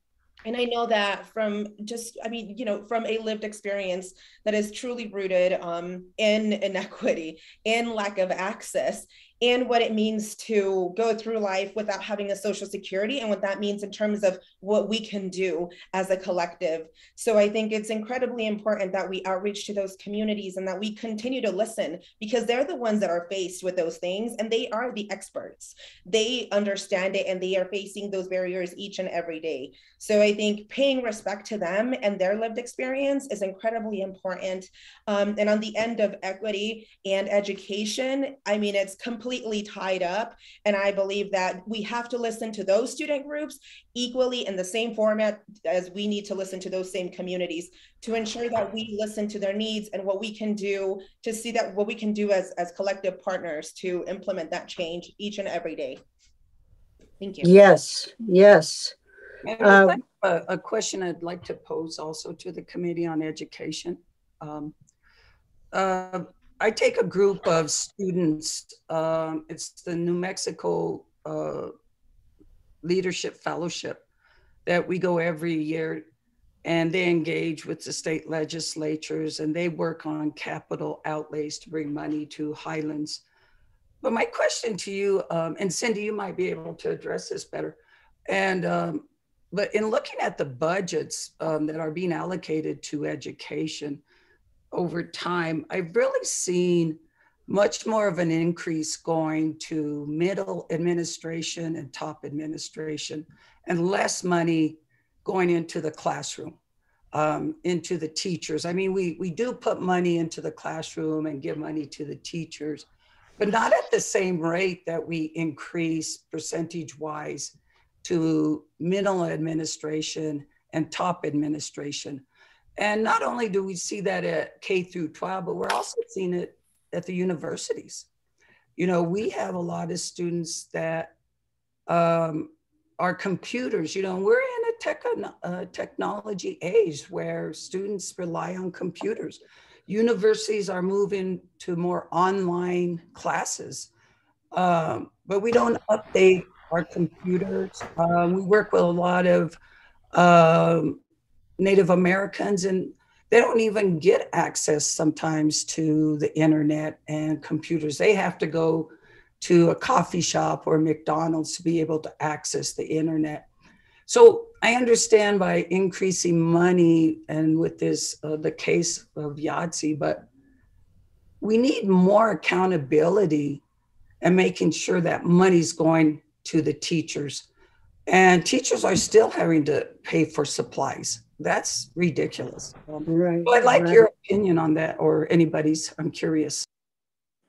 And i know that from just i mean you know from a lived experience that is truly rooted um, in inequity in lack of access and what it means to go through life without having a social security and what that means in terms of what we can do as a collective. So I think it's incredibly important that we outreach to those communities and that we continue to listen because they're the ones that are faced with those things and they are the experts. They understand it and they are facing those barriers each and every day. So I think paying respect to them and their lived experience is incredibly important. Um, and on the end of equity and education, I mean, it's completely tied up. And I believe that we have to listen to those student groups equally in the same format as we need to listen to those same communities to ensure that we listen to their needs and what we can do to see that what we can do as, as collective partners to implement that change each and every day. Thank you. Yes, yes. Um, a, a, question I'd like to pose also to the Committee on Education. Um, uh, I take a group of students, um, it's the New Mexico uh, Leadership Fellowship that we go every year and they engage with the state legislatures and they work on capital outlays to bring money to Highlands. But my question to you, um, and Cindy, you might be able to address this better. And um, but in looking at the budgets um, that are being allocated to education over time, I've really seen much more of an increase going to middle administration and top administration, and less money going into the classroom, um, into the teachers. I mean, we we do put money into the classroom and give money to the teachers, but not at the same rate that we increase percentage wise to middle administration and top administration. And not only do we see that at K through 12, but we're also seeing it at the universities. You know, we have a lot of students that um, are computers. You know, we're in a tech, uh, technology age where students rely on computers. Universities are moving to more online classes, um, but we don't update our computers. Um, we work with a lot of um, Native Americans, and they don't even get access sometimes to the internet and computers. They have to go to a coffee shop or McDonald's to be able to access the internet. So I understand by increasing money and with this, uh, the case of Yazzie, but we need more accountability and making sure that money's going to the teachers. And teachers are still having to pay for supplies. That's ridiculous. Um, right. I'd like right. your opinion on that or anybody's. I'm curious.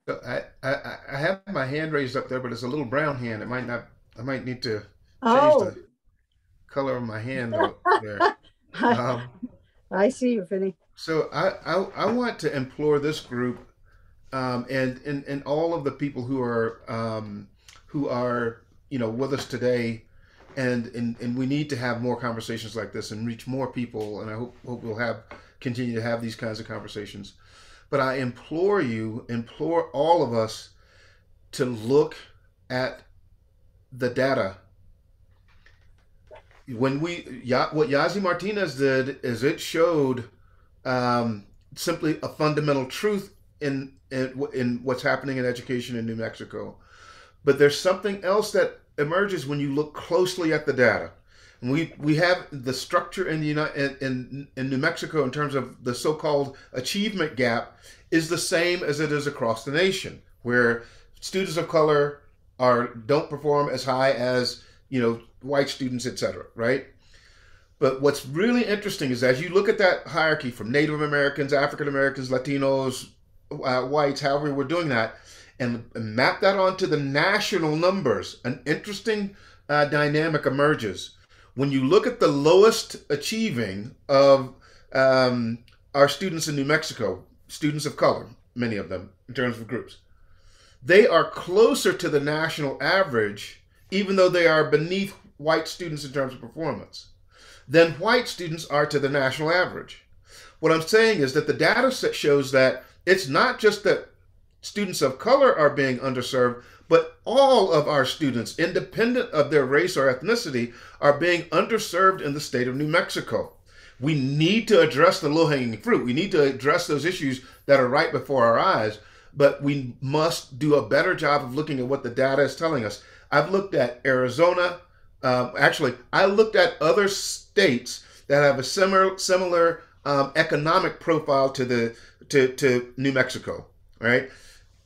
So I, I, I have my hand raised up there, but it's a little brown hand. It might not, I might need to change oh. the color of my hand there. Um, I see you, Finnie. So I, I, I want to implore this group um, and, and, and all of the people who are, um, who are you know with us today and and, and we need to have more conversations like this and reach more people and i hope, hope we'll have continue to have these kinds of conversations. But i implore you implore all of us to look at the data. When we what Yazzie Martinez did is it showed um, simply a fundamental truth in, in in what's happening in education in New Mexico, but there's something else that emerges when you look closely at the data. We we have the structure in the United in, in New Mexico in terms of the so-called achievement gap is the same as it is across the nation, where students of color are don't perform as high as you know white students, etc. Right? But what's really interesting is as you look at that hierarchy from Native Americans, African Americans, Latinos, uh, whites, however we're doing that, and map that onto the national numbers, an interesting uh, dynamic emerges. When you look at the lowest achieving of um, our students in New Mexico, students of color, many of them in terms of groups, they are closer to the national average, even though they are beneath white students in terms of performance, than white students are to the national average. What I'm saying is that the data set shows that it's not just that students of color are being underserved, but all of our students, independent of their race or ethnicity, are being underserved in the state of New Mexico. We need to address the low hanging fruit. We need to address those issues that are right before our eyes. but we must do a better job of looking at what the data is telling us. I've looked at Arizona. Um, actually, I looked at other states that have a similar similar um, economic profile to the to, to New Mexico, right?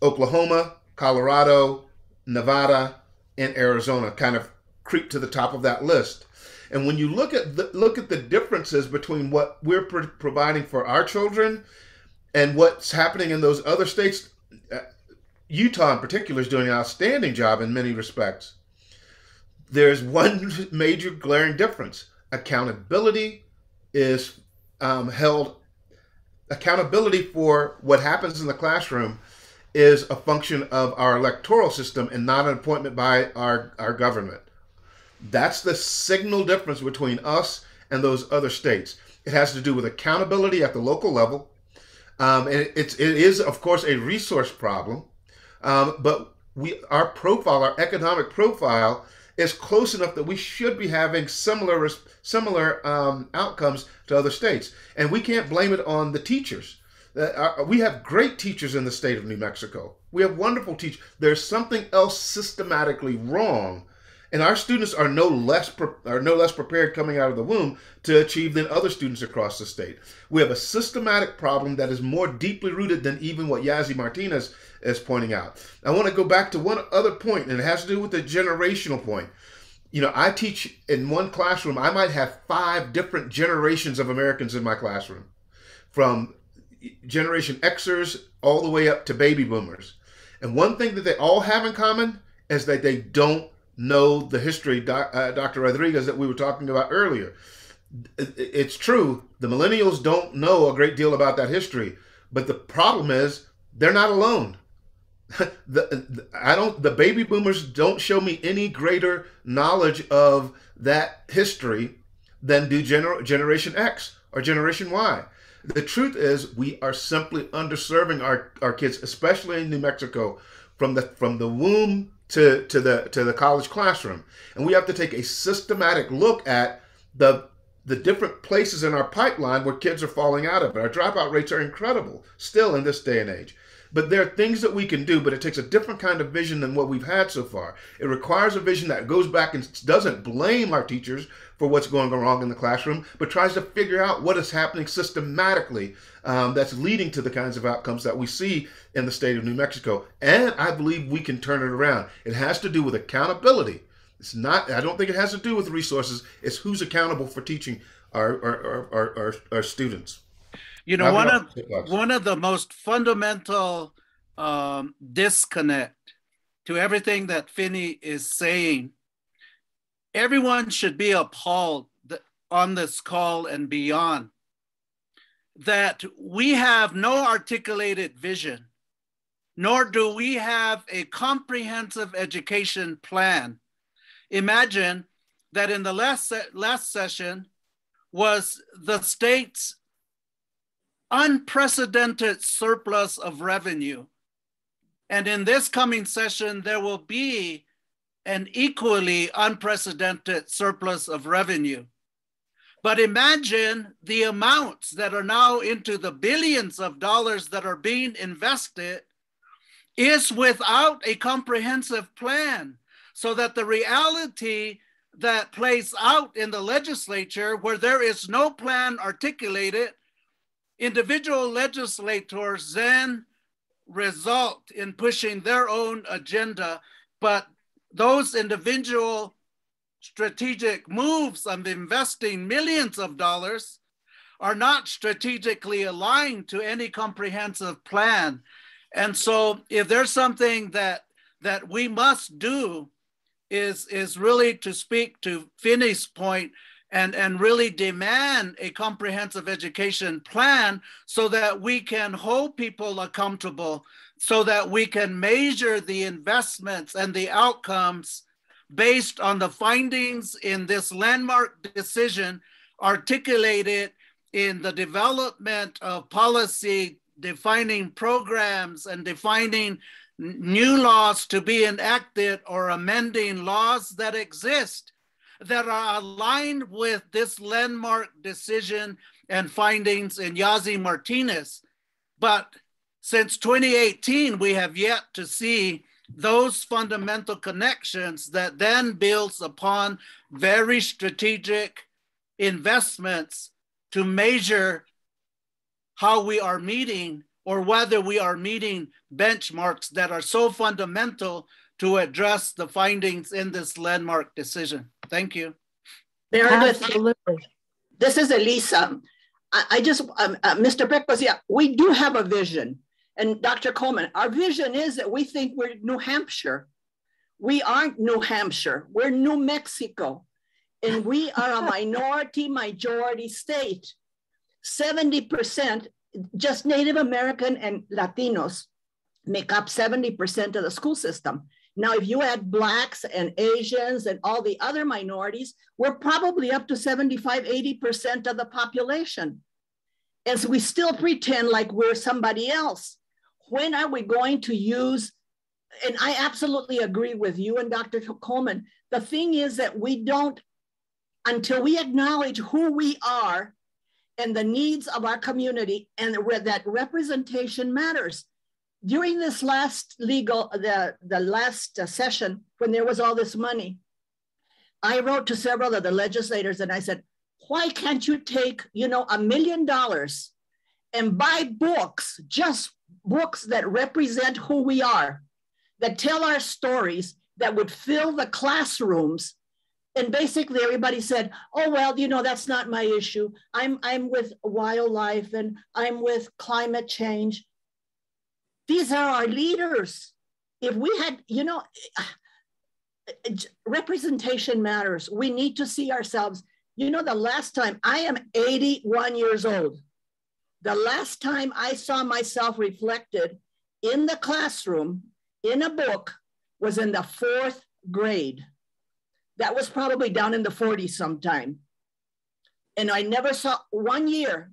Oklahoma, Colorado, Nevada, and Arizona kind of creep to the top of that list. And when you look at the, look at the differences between what we're pro- providing for our children and what's happening in those other states, uh, Utah in particular is doing an outstanding job in many respects. There's one major glaring difference: accountability is um, held. Accountability for what happens in the classroom is a function of our electoral system and not an appointment by our, our government. That's the signal difference between us and those other states. It has to do with accountability at the local level. Um, and it's, it is, of course, a resource problem. Um, but we, our profile, our economic profile, is close enough that we should be having similar similar um, outcomes to other states, and we can't blame it on the teachers. Uh, we have great teachers in the state of New Mexico. We have wonderful teachers. There's something else systematically wrong and our students are no less pre- are no less prepared coming out of the womb to achieve than other students across the state. We have a systematic problem that is more deeply rooted than even what Yazzie Martinez is pointing out. I want to go back to one other point, and it has to do with the generational point. You know, I teach in one classroom. I might have five different generations of Americans in my classroom, from Generation Xers all the way up to baby boomers. And one thing that they all have in common is that they don't know the history, doc, uh, Dr. Rodriguez, that we were talking about earlier. It's true, the millennials don't know a great deal about that history, but the problem is they're not alone. the, I don't. The baby boomers don't show me any greater knowledge of that history than do gener- Generation X or Generation Y. The truth is, we are simply underserving our, our kids, especially in New Mexico, from the from the womb to, to the to the college classroom. And we have to take a systematic look at the the different places in our pipeline where kids are falling out of it. Our dropout rates are incredible still in this day and age. But there are things that we can do, but it takes a different kind of vision than what we've had so far. It requires a vision that goes back and doesn't blame our teachers for what's going wrong in the classroom, but tries to figure out what is happening systematically um, that's leading to the kinds of outcomes that we see in the state of New Mexico. And I believe we can turn it around. It has to do with accountability. It's not, I don't think it has to do with resources. It's who's accountable for teaching our, our, our, our, our students. You know, one of one of the most fundamental um, disconnect to everything that Finnie is saying. Everyone should be appalled on this call and beyond that we have no articulated vision, nor do we have a comprehensive education plan. Imagine that in the last, last session was the state's unprecedented surplus of revenue. And in this coming session, there will be an equally unprecedented surplus of revenue. But imagine the amounts that are now into the billions of dollars that are being invested is without a comprehensive plan. So that the reality that plays out in the legislature, where there is no plan articulated, individual legislators then result in pushing their own agenda, but those individual strategic moves of investing millions of dollars are not strategically aligned to any comprehensive plan. And so if there's something that that we must do is is really to speak to Finnie's point and, and really demand a comprehensive education plan so that we can hold people accountable, so that we can measure the investments and the outcomes based on the findings in this landmark decision articulated in the development of policy defining programs and defining new laws to be enacted or amending laws that exist that are aligned with this landmark decision and findings in Yazzie Martinez. But since 2018, we have yet to see those fundamental connections that then builds upon very strategic investments to measure how we are meeting or whether we are meeting benchmarks that are so fundamental to address the findings in this landmark decision. Thank you. Very good. Absolutely. This is Elisa. I, I just, um, uh, Mr. Pecos, yeah, we do have a vision. And Dr. Coleman, our vision is that we think we're New Hampshire. We aren't New Hampshire, we're New Mexico. And we are a minority majority state. 70%, just Native American and Latinos make up 70% of the school system. Now, if you add Blacks and Asians and all the other minorities, we're probably up to 75, 80% of the population. And so we still pretend like we're somebody else. When are we going to use? And I absolutely agree with you and Dr. Coleman. The thing is that we don't, until we acknowledge who we are and the needs of our community and that representation matters during this last legal, the, the last uh, session, when there was all this money, I wrote to several of the legislators and I said, why can't you take, you know, a million dollars and buy books, just books that represent who we are, that tell our stories, that would fill the classrooms. And basically everybody said, oh, well, you know, that's not my issue. I'm, I'm with wildlife and I'm with climate change. These are our leaders. If we had, you know, representation matters. We need to see ourselves. You know, the last time I am 81 years old, the last time I saw myself reflected in the classroom in a book was in the fourth grade. That was probably down in the 40s sometime. And I never saw one year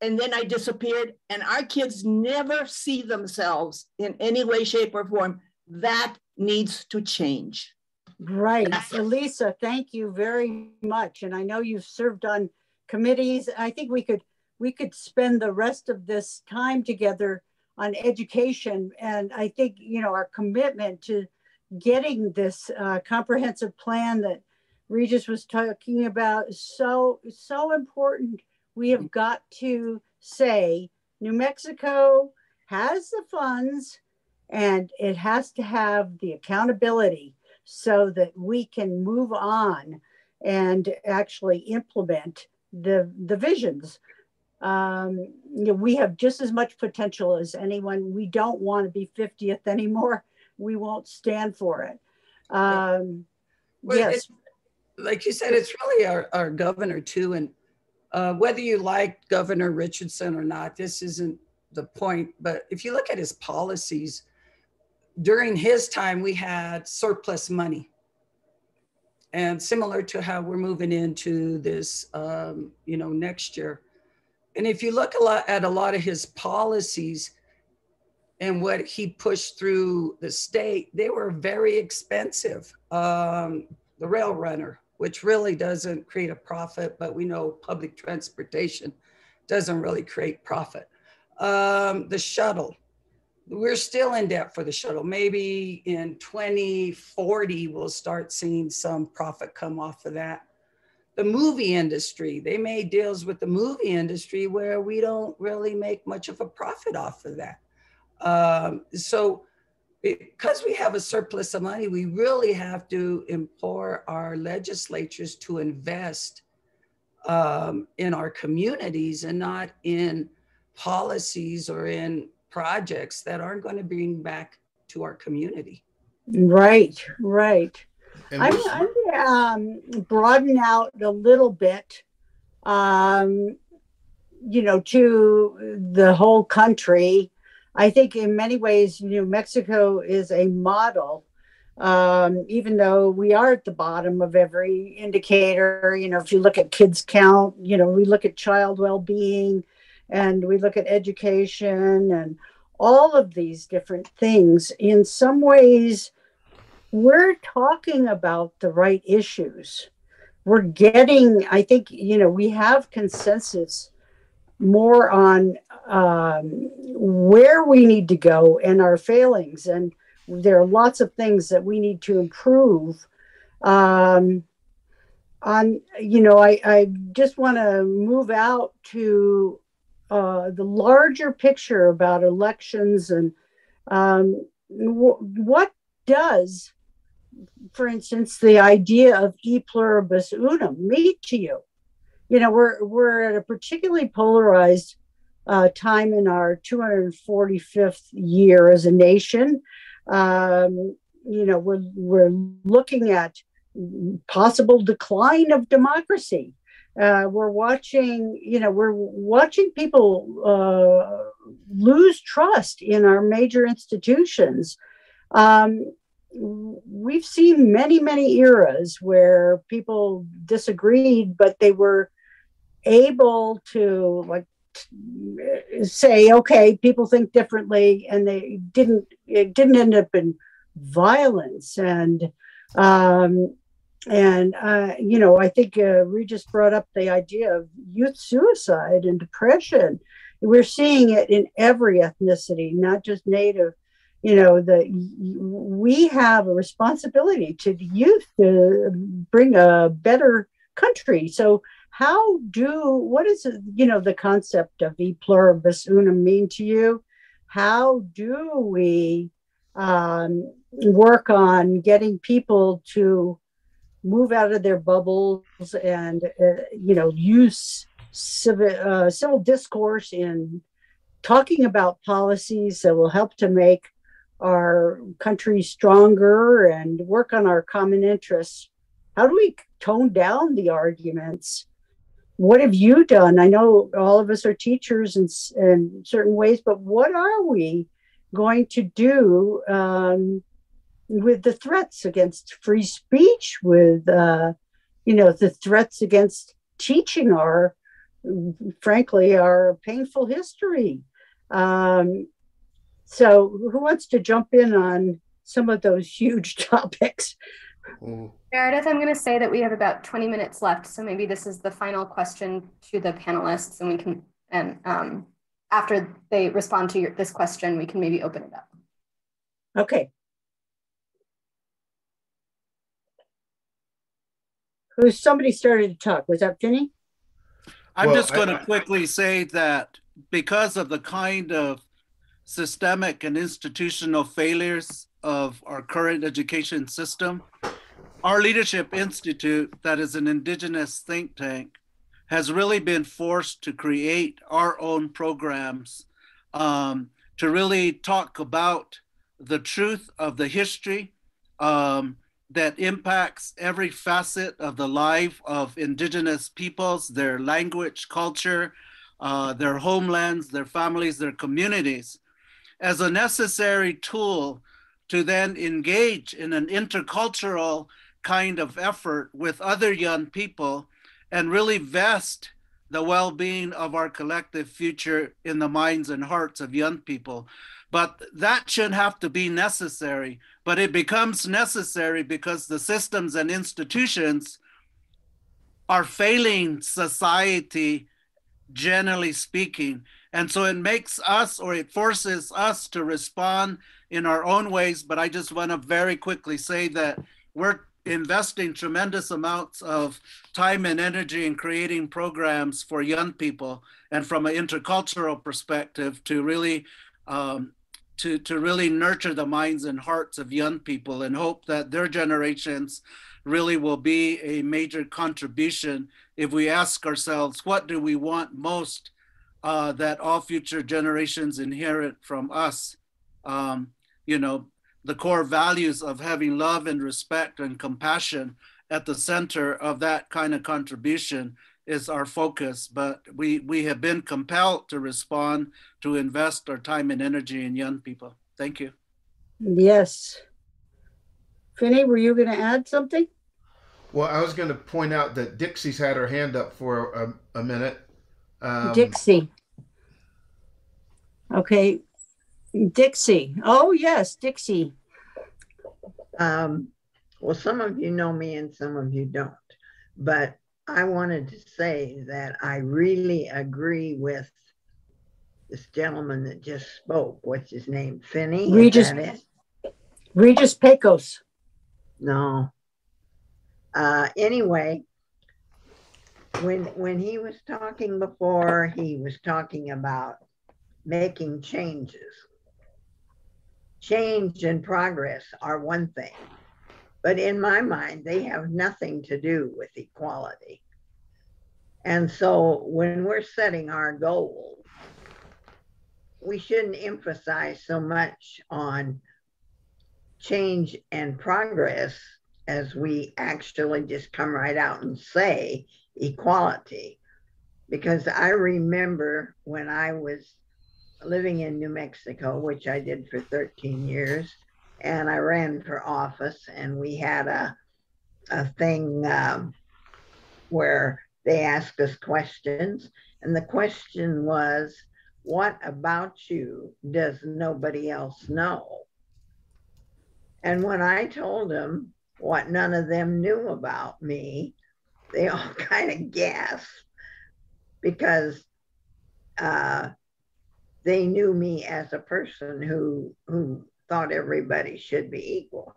and then I disappeared. And our kids never see themselves in any way, shape, or form. That needs to change. Right. Elisa, thank you very much. And I know you've served on committees. I think we could we could spend the rest of this time together on education. And I think, you know, our commitment to getting this uh, comprehensive plan that Regis was talking about is so, so important we have got to say New Mexico has the funds and it has to have the accountability so that we can move on and actually implement the, the visions. Um, you know, we have just as much potential as anyone. We don't want to be 50th anymore. We won't stand for it. Um, well, yes. Like you said, it's really our, our governor too. And uh, whether you like Governor Richardson or not, this isn't the point. But if you look at his policies, during his time, we had surplus money. And similar to how we're moving into this, um, you know, next year. And if you look a lot at a lot of his policies and what he pushed through the state, they were very expensive. Um, the rail runner, which really doesn't create a profit, but we know public transportation doesn't really create profit. Um, the shuttle, we're still in debt for the shuttle. Maybe in 2040, we'll start seeing some profit come off of that. The movie industry, they made deals with the movie industry where we don't really make much of a profit off of that. Um, so because we have a surplus of money, we really have to implore our legislatures to invest um, in our communities and not in policies or in projects that aren't going to bring back to our community. Right, right. I'm, I'm um, broaden out a little bit, um, you know, to the whole country I think in many ways, New Mexico is a model. Um, even though we are at the bottom of every indicator, you know, if you look at kids count, you know, we look at child well-being and we look at education and all of these different things. In some ways, we're talking about the right issues. We're getting, I think, you know, we have consensus more on um, where we need to go and our failings. And there are lots of things that we need to improve. Um, on, you know, I, I just want to move out to uh, the larger picture about elections and um, w- what does, for instance, the idea of e pluribus unum mean to you? You know, we're we're at a particularly polarized uh, time in our 245th year as a nation. Um, you know, we're we're looking at possible decline of democracy. Uh, we're watching, you know, we're watching people uh, lose trust in our major institutions. Um, we've seen many, many eras where people disagreed, but they were able to like say, okay, people think differently, and they didn't. It didn't end up in violence and um, and uh, you know, I think uh, Regis brought up the idea of youth suicide and depression. We're seeing it in every ethnicity, not just Native. You know, the we have a responsibility to the youth to bring a better country. So how do what is you know the concept of e pluribus unum mean to you? How do we um, work on getting people to move out of their bubbles and uh, you know use civil uh, civil discourse in talking about policies that will help to make our country stronger and work on our common interests? How do we tone down the arguments what have you done? I know all of us are teachers in, in certain ways, but what are we going to do um, with the threats against free speech, with, uh, you know, the threats against teaching our, frankly, our painful history? Um, so, who wants to jump in on some of those huge topics? Mm. Meredith, I'm going to say that we have about 20 minutes left. So maybe this is the final question to the panelists and we can, and um, after they respond to your, this question, we can maybe open it up. Okay. Who's somebody started to talk? Was that Finnie? I'm well, just going to quickly say that because of the kind of systemic and institutional failures of our current education system, our Leadership Institute, that is an indigenous think tank, has really been forced to create our own programs um, to really talk about the truth of the history um, that impacts every facet of the life of indigenous peoples, their language, culture, uh, their homelands, their families, their communities, as a necessary tool to then engage in an intercultural kind of effort with other young people and really vest the well being of our collective future in the minds and hearts of young people. But that shouldn't have to be necessary, but it becomes necessary because the systems and institutions are failing society, generally speaking. And so it makes us or it forces us to respond in our own ways. But I just want to very quickly say that we're investing tremendous amounts of time and energy in creating programs for young people and from an intercultural perspective to really um, to, to really nurture the minds and hearts of young people and hope that their generations really will be a major contribution if we ask ourselves what do we want most uh, that all future generations inherit from us? Um, you know the core values of having love and respect and compassion at the center of that kind of contribution is our focus. But we, we have been compelled to respond to invest our time and energy in young people. Thank you. Yes. Finnie, were you going to add something? Well, I was going to point out that Dixie's had her hand up for a, a minute. Um, Dixie. Okay, Dixie. Oh, yes, Dixie. Um, well, some of you know me and some of you don't, but I wanted to say that I really agree with this gentleman that just spoke. What's his name? Finnie? Is Regis-? Regis Pecos. No. Uh, anyway, when when he was talking before, he was talking about making changes. Change and progress are one thing, but in my mind, they have nothing to do with equality. And so when we're setting our goals, we shouldn't emphasize so much on change and progress as we actually just come right out and say equality. Because I remember when I was living in New Mexico, which I did for 13 years, and I ran for office, and we had a, a thing um, where they asked us questions. And the question was, What about you does nobody else know? And when I told them what none of them knew about me, they all kind of gasped because uh, they knew me as a person who who thought everybody should be equal.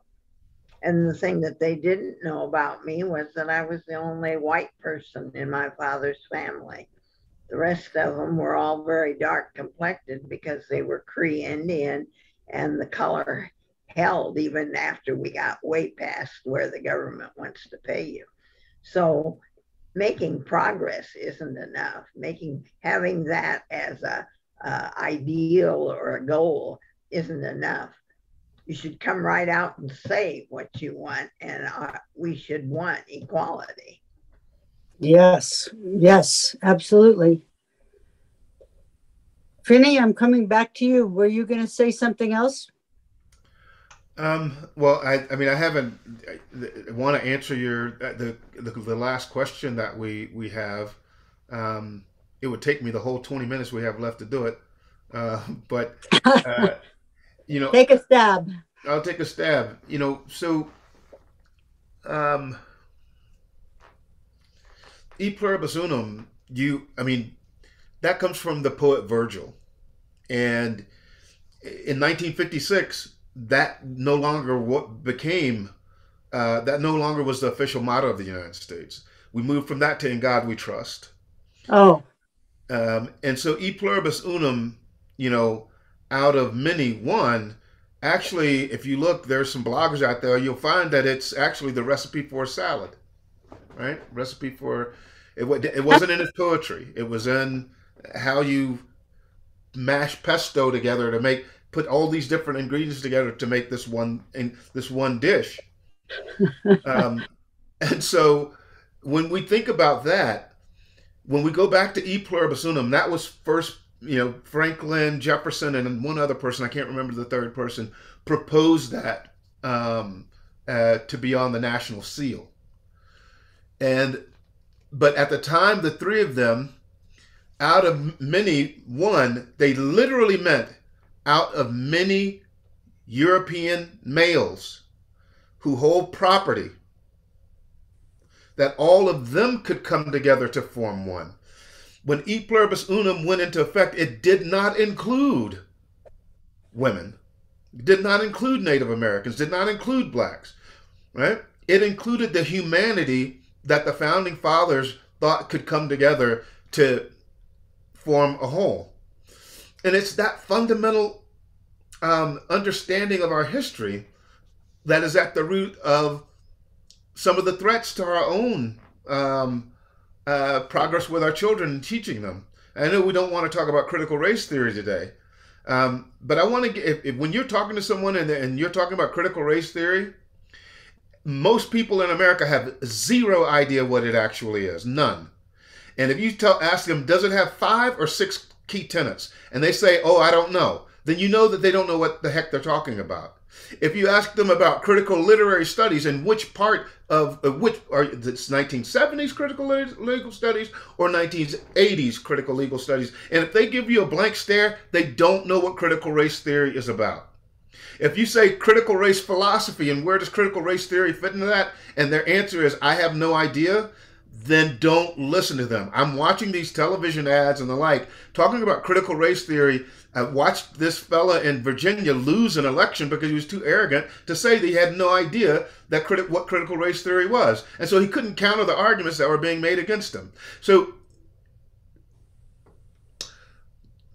And the thing that they didn't know about me was that I was the only white person in my father's family. The rest of them were all very dark complected because they were Cree Indian and the color held even after we got way past where the government wants to pay you. So making progress isn't enough. Making having that as a, a ideal or a goal isn't enough. You should come right out and say what you want, and uh, we should want equality. Yes, yes, absolutely. Finnie, I'm coming back to you. Were you going to say something else? Um, well, I, I mean, I haven't. I, want to answer your uh, the, the the last question that we we have. Um, it would take me the whole twenty minutes we have left to do it. Uh, but uh, you know, Take a stab. I'll take a stab. You know, so um, e pluribus unum. You, I mean, that comes from the poet Virgil, and in 1956 that no longer what became uh, that no longer was the official motto of the United States. We moved from that to "In God We Trust." Oh, Um, and so "E pluribus unum," you know, out of many one. Actually, if you look, there's some bloggers out there. You'll find that it's actually the recipe for a salad, right? Recipe for it. It wasn't in his poetry. It was in how you mash pesto together to make put all these different ingredients together to make this one in this one dish. um, and so when we think about that, when we go back to E pluribus unum, that was first, you know, Franklin, Jefferson, and one other person, I can't remember the third person, proposed that um, uh, to be on the national seal. And, but at the time, the three of them, out of many, one, they literally meant out of many European males who hold property, that all of them could come together to form one. When E pluribus unum went into effect, it did not include women, it did not include Native Americans, did not include blacks, right? It included the humanity that the founding fathers thought could come together to form a whole. And it's that fundamental um, understanding of our history that is at the root of some of the threats to our own um, uh, progress with our children and teaching them. I know we don't want to talk about critical race theory today, um, but I want to get, if, if, when you're talking to someone and, and you're talking about critical race theory, most people in America have zero idea what it actually is, none. And if you tell, ask them, does it have five or six key tenets? And they say, oh, I don't know. Then you know that they don't know what the heck they're talking about. If you ask them about critical literary studies and which part of, of which are it's 1970s critical legal studies or 1980s critical legal studies, and if they give you a blank stare, they don't know what critical race theory is about. If you say critical race philosophy and where does critical race theory fit into that, and their answer is I have no idea, then don't listen to them. I'm watching these television ads and the like talking about critical race theory. I watched this fella in Virginia lose an election because he was too arrogant to say that he had no idea that criti- what critical race theory was. And so he couldn't counter the arguments that were being made against him. So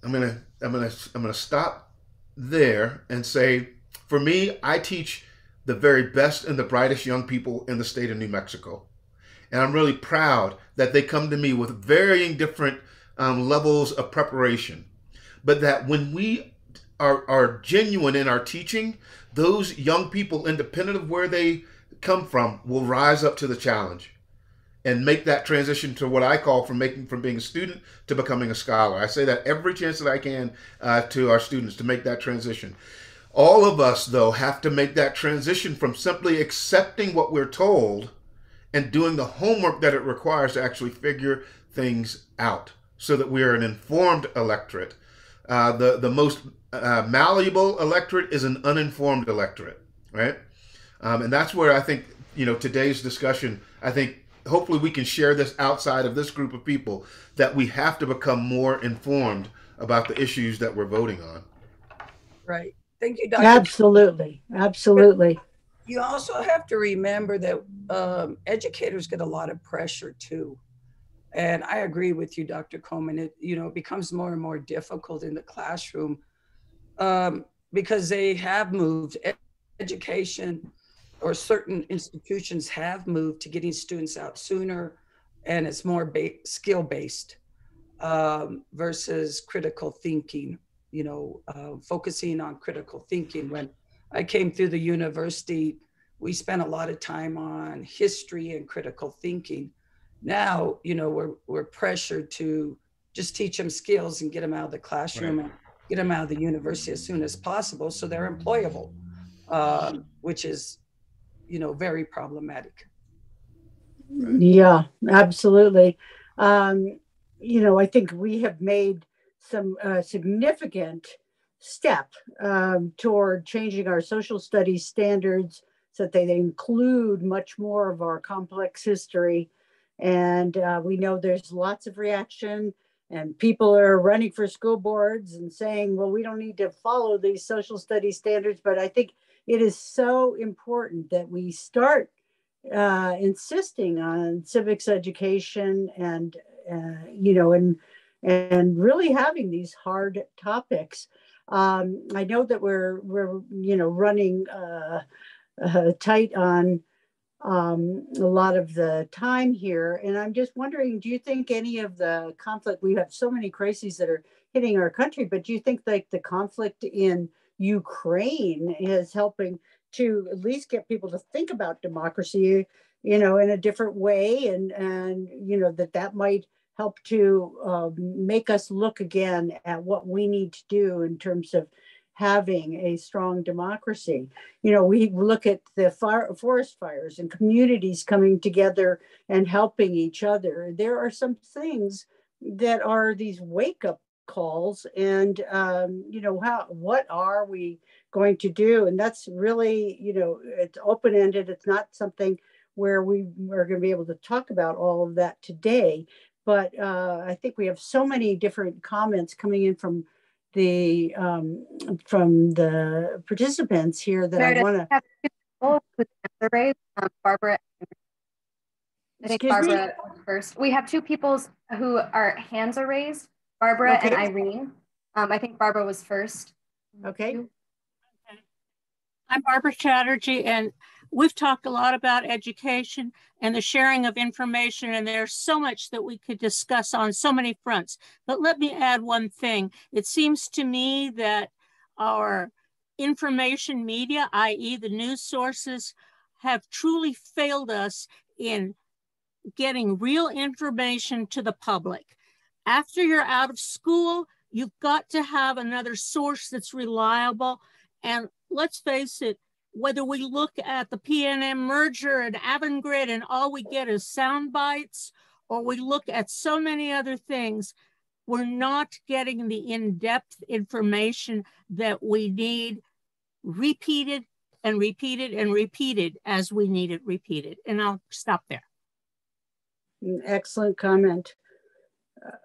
I'm to I'm to I'm going to stop there and say for me I teach the very best and the brightest young people in the state of New Mexico. And I'm really proud that they come to me with varying different um, levels of preparation. But that when we are, are genuine in our teaching, those young people, independent of where they come from, will rise up to the challenge and make that transition to what I call from making from being a student to becoming a scholar. I say that every chance that I can uh, to our students to make that transition. All of us, though, have to make that transition from simply accepting what we're told and doing the homework that it requires to actually figure things out so that we are an informed electorate. Uh, the, the most uh, malleable electorate is an uninformed electorate, right? Um, and that's where I think, you know, today's discussion, I think hopefully we can share this outside of this group of people that we have to become more informed about the issues that we're voting on. Right. Thank you, Dr. Absolutely, absolutely. You also have to remember that um, educators get a lot of pressure too. And I agree with you, Dr. Coleman. It you know it becomes more and more difficult in the classroom um, because they have moved education or certain institutions have moved to getting students out sooner, and it's more ba- skill based um, versus critical thinking you know, uh, focusing on critical thinking. When I came through the university, we spent a lot of time on history and critical thinking. Now, you know, we're we're pressured to just teach them skills and get them out of the classroom right. and get them out of the university as soon as possible, so they're employable, um, which is, you know, very problematic. Yeah, absolutely. Um, you know, I think we have made some uh, significant step um, toward changing our social studies standards so that they include much more of our complex history. And uh, we know there's lots of reaction, and people are running for school boards and saying, well, we don't need to follow these social studies standards. But I think it is so important that we start uh, insisting on civics education and, uh, you know, and and really having these hard topics. Um, I know that we're we're you know running uh, uh, tight on um, a lot of the time here, and I'm just wondering, do you think any of the conflict? We have so many crises that are hitting our country, but do you think like the conflict in Ukraine is helping to at least get people to think about democracy, you know, in a different way, and and you know that that might help to uh, make us look again at what we need to do in terms of having a strong democracy. You know, we look at the fire, forest fires and communities coming together and helping each other. There are some things that are these wake up calls and um, you know how what are we going to do and that's really you know it's open ended it's not something where we are going to be able to talk about all of that today but uh, I think we have so many different comments coming in from the um, from the participants here that I want to. Um, Barbara. I think Barbara first. We have two people who are hands are raised. Barbara okay. and Irene. Um, I think Barbara was first. Okay. okay. I'm Barbara Chatterjee, and we've talked a lot about education and the sharing of information, and there's so much that we could discuss on so many fronts. But let me add one thing. It seems to me that our information media, i.e., the news sources, have truly failed us in getting real information to the public. After you're out of school, you've got to have another source that's reliable. And let's face it, whether we look at the PNM merger and Avangrid and all we get is sound bites, or we look at so many other things, we're not getting the in-depth information that we need repeated and repeated and repeated as we need it repeated. And I'll stop there. Excellent comment.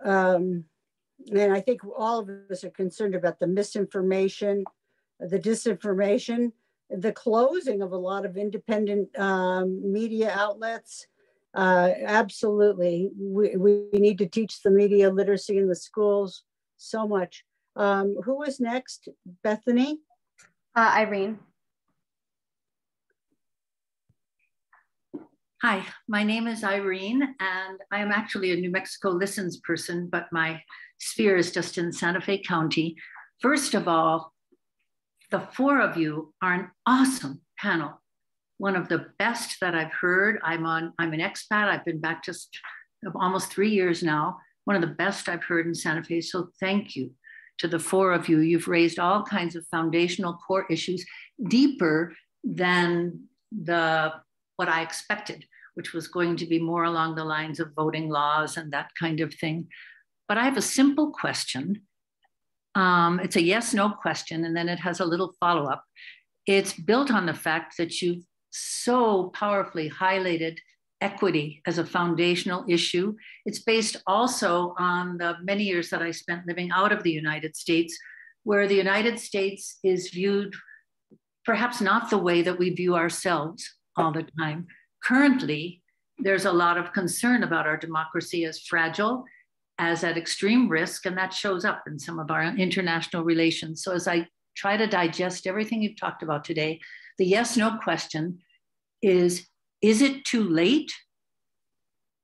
Um, and I think all of us are concerned about the misinformation, the disinformation, the closing of a lot of independent um, media outlets. Uh, absolutely. We, we need to teach the media literacy in the schools so much. Um, who is next? Bethany? Uh, Irene. Hi, my name is Irene, and I am actually a New Mexico Listens person, but my sphere is just in Santa Fe County. First of all, the four of you are an awesome panel. One of the best that I've heard. I'm on, I'm an expat. I've been back just almost three years now. One of the best I've heard in Santa Fe. So thank you to the four of you. You've raised all kinds of foundational core issues deeper than the what I expected, which was going to be more along the lines of voting laws and that kind of thing. But I have a simple question. Um, it's a yes no question, and then it has a little follow up. It's built on the fact that you've so powerfully highlighted equity as a foundational issue. It's based also on the many years that I spent living out of the United States, where the United States is viewed perhaps not the way that we view ourselves all the time. Currently, there's a lot of concern about our democracy as fragile, as at extreme risk, and that shows up in some of our international relations. So, as I try to digest everything you've talked about today, the yes no question is Is it too late?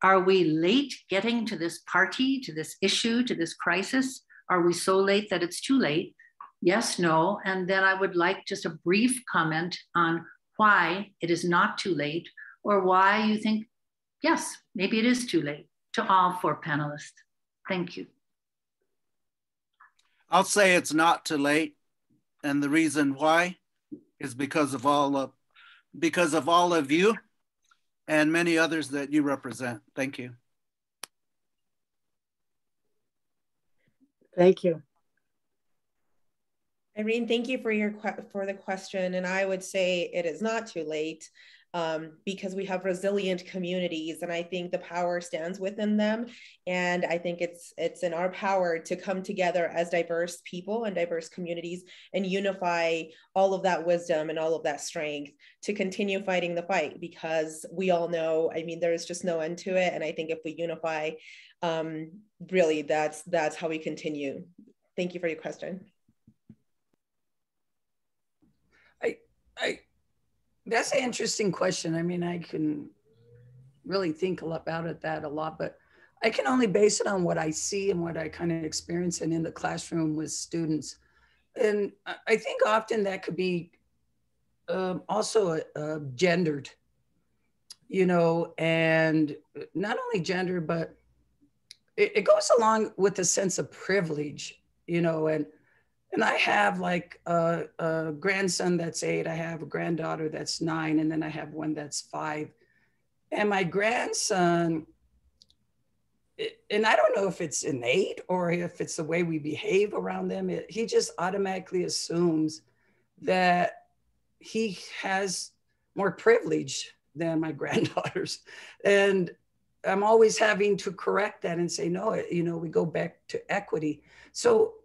Are we late getting to this party, to this issue, to this crisis? Are we so late that it's too late? Yes, no. And then I would like just a brief comment on why it is not too late or why you think, yes, maybe it is too late to all four panelists. Thank you. I'll say it's not too late. And the reason why is because of all of because of all of you and many others that you represent. Thank you. Thank you. Irene, thank you for your for the question, and I would say it is not too late um, because we have resilient communities, and I think the power stands within them, and I think it's it's in our power to come together as diverse people and diverse communities and unify all of that wisdom and all of that strength to continue fighting the fight because we all know, I mean, there's just no end to it, and I think if we unify, um, really, that's that's how we continue. Thank you for your question. I that's an interesting question. I mean, I can really think about it that a lot, but I can only base it on what I see and what I kind of experience and in the classroom with students. And I think often that could be um, also uh, gendered, you know, and not only gender, but it, it goes along with a sense of privilege, you know, and and I have like a, a, grandson that's eight, I have a granddaughter that's nine, and then I have one that's five. And my grandson, and I don't know if it's innate or if it's the way we behave around them, it, he just automatically assumes that he has more privilege than my granddaughters. And I'm always having to correct that and say, no, you know, we go back to equity. So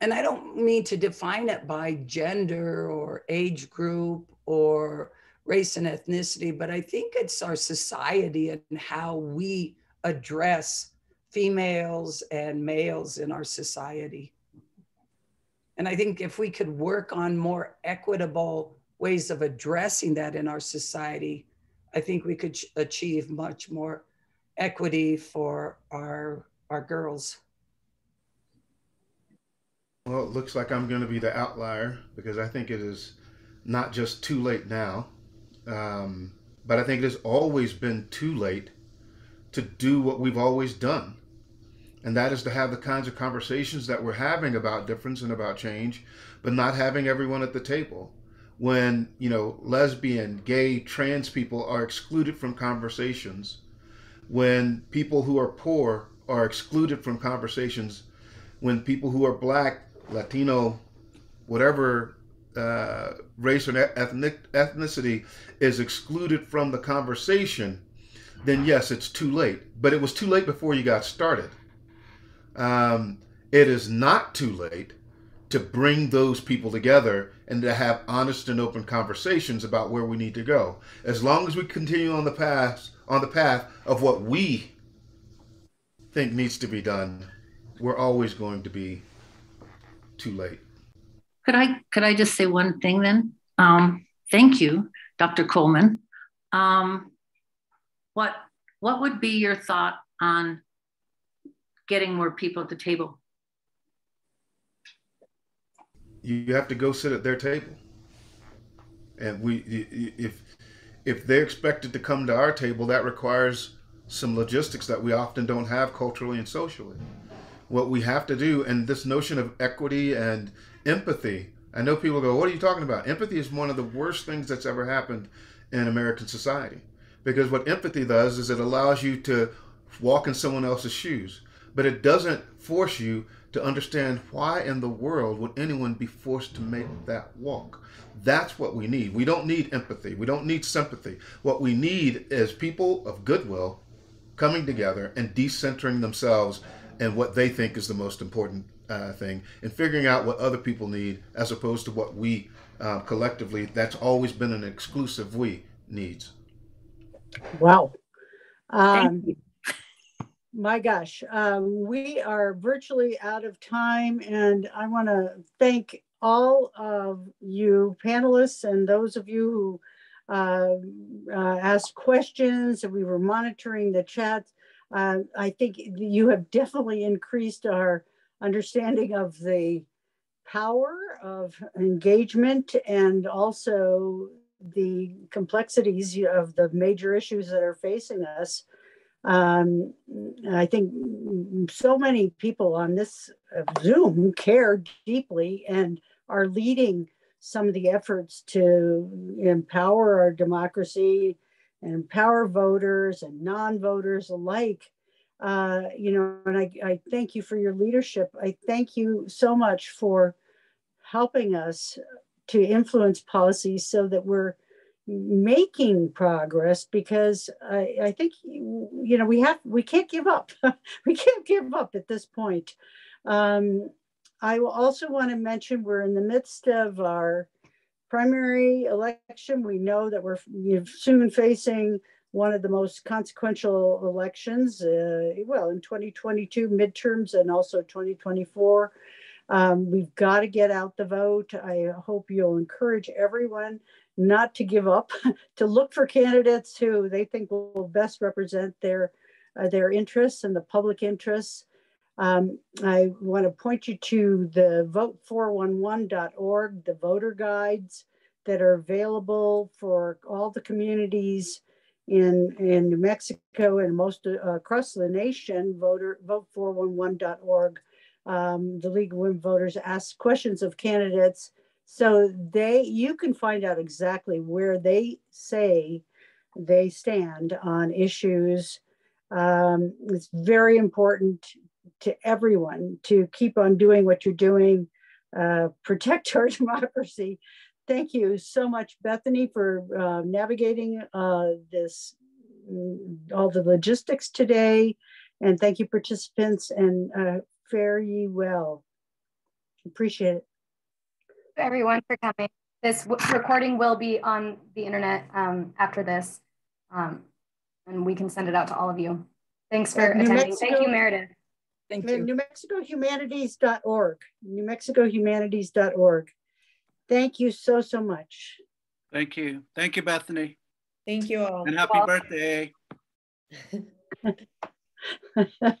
and I don't mean to define it by gender or age group or race and ethnicity, but I think it's our society and how we address females and males in our society. And I think if we could work on more equitable ways of addressing that in our society, I think we could achieve much more equity for our, our girls. Well, it looks like I'm going to be the outlier because I think it is not just too late now, um, but I think it has always been too late to do what we've always done. And that is to have the kinds of conversations that we're having about difference and about change, but not having everyone at the table. When, you know, lesbian, gay, trans people are excluded from conversations, when people who are poor are excluded from conversations, when people who are black Latino, whatever uh, race or ethnic ethnicity is excluded from the conversation, then yes, it's too late. But it was too late before you got started. Um, it is not too late to bring those people together and to have honest and open conversations about where we need to go. As long as we continue on the path on the path of what we think needs to be done, we're always going to be too late. Could I could I just say one thing then? Um, thank you, Dr. Coleman. Um, what what would be your thought on getting more people at the table? You have to go sit at their table, and we if if they're expected to come to our table, that requires some logistics that we often don't have culturally and socially. What we have to do, and this notion of equity and empathy, I know people go, What are you talking about? Empathy is one of the worst things that's ever happened in American society. Because what empathy does is it allows you to walk in someone else's shoes, but it doesn't force you to understand why in the world would anyone be forced to make that walk. That's what we need. We don't need empathy. We don't need sympathy. What we need is people of goodwill coming together and decentering themselves and what they think is the most important uh, thing and figuring out what other people need as opposed to what we uh, collectively, that's always been an exclusive we needs. Wow. Um, my gosh, um, we are virtually out of time, and I want to thank all of you panelists and those of you who uh, uh, asked questions and we were monitoring the chat. Uh, I think you have definitely increased our understanding of the power of engagement and also the complexities of the major issues that are facing us. Um, I think so many people on this Zoom care deeply and are leading some of the efforts to empower our democracy and empower voters and non-voters alike. Uh, you know, and I, I thank you for your leadership. I thank you so much for helping us to influence policies so that we're making progress because I, I think you know we have we can't give up we can't give up at this point um, I also want to mention we're in the midst of our primary election. We know that we're soon facing one of the most consequential elections, uh, well, in 2022 midterms and also 2024. Um, we've got to get out the vote. I hope you'll encourage everyone not to give up, to look for candidates who they think will best represent their uh, their interests and the public interests. Um, I want to point you to the vote411.org, the voter guides that are available for all the communities in, in New Mexico and most uh, across the nation. Voter vote411.org. Um, the League of Women Voters asks questions of candidates so they you can find out exactly where they say they stand on issues. Um, it's very important to everyone to keep on doing what you're doing, uh, protect our democracy. Thank you so much, Bethany, for uh, navigating uh, this, mm, all the logistics today. And thank you, participants, and uh, fare ye well. Appreciate it. Everyone for coming. This recording will be on the internet um, after this, um, and we can send it out to all of you. Thanks for attending. Mexico, Thank you, Meredith. Thank you. New Mexico Humanities.org. New Mexico Humanities.org. Thank you so, so much. Thank you. Thank you, Bethany. Thank you all. And happy birthday.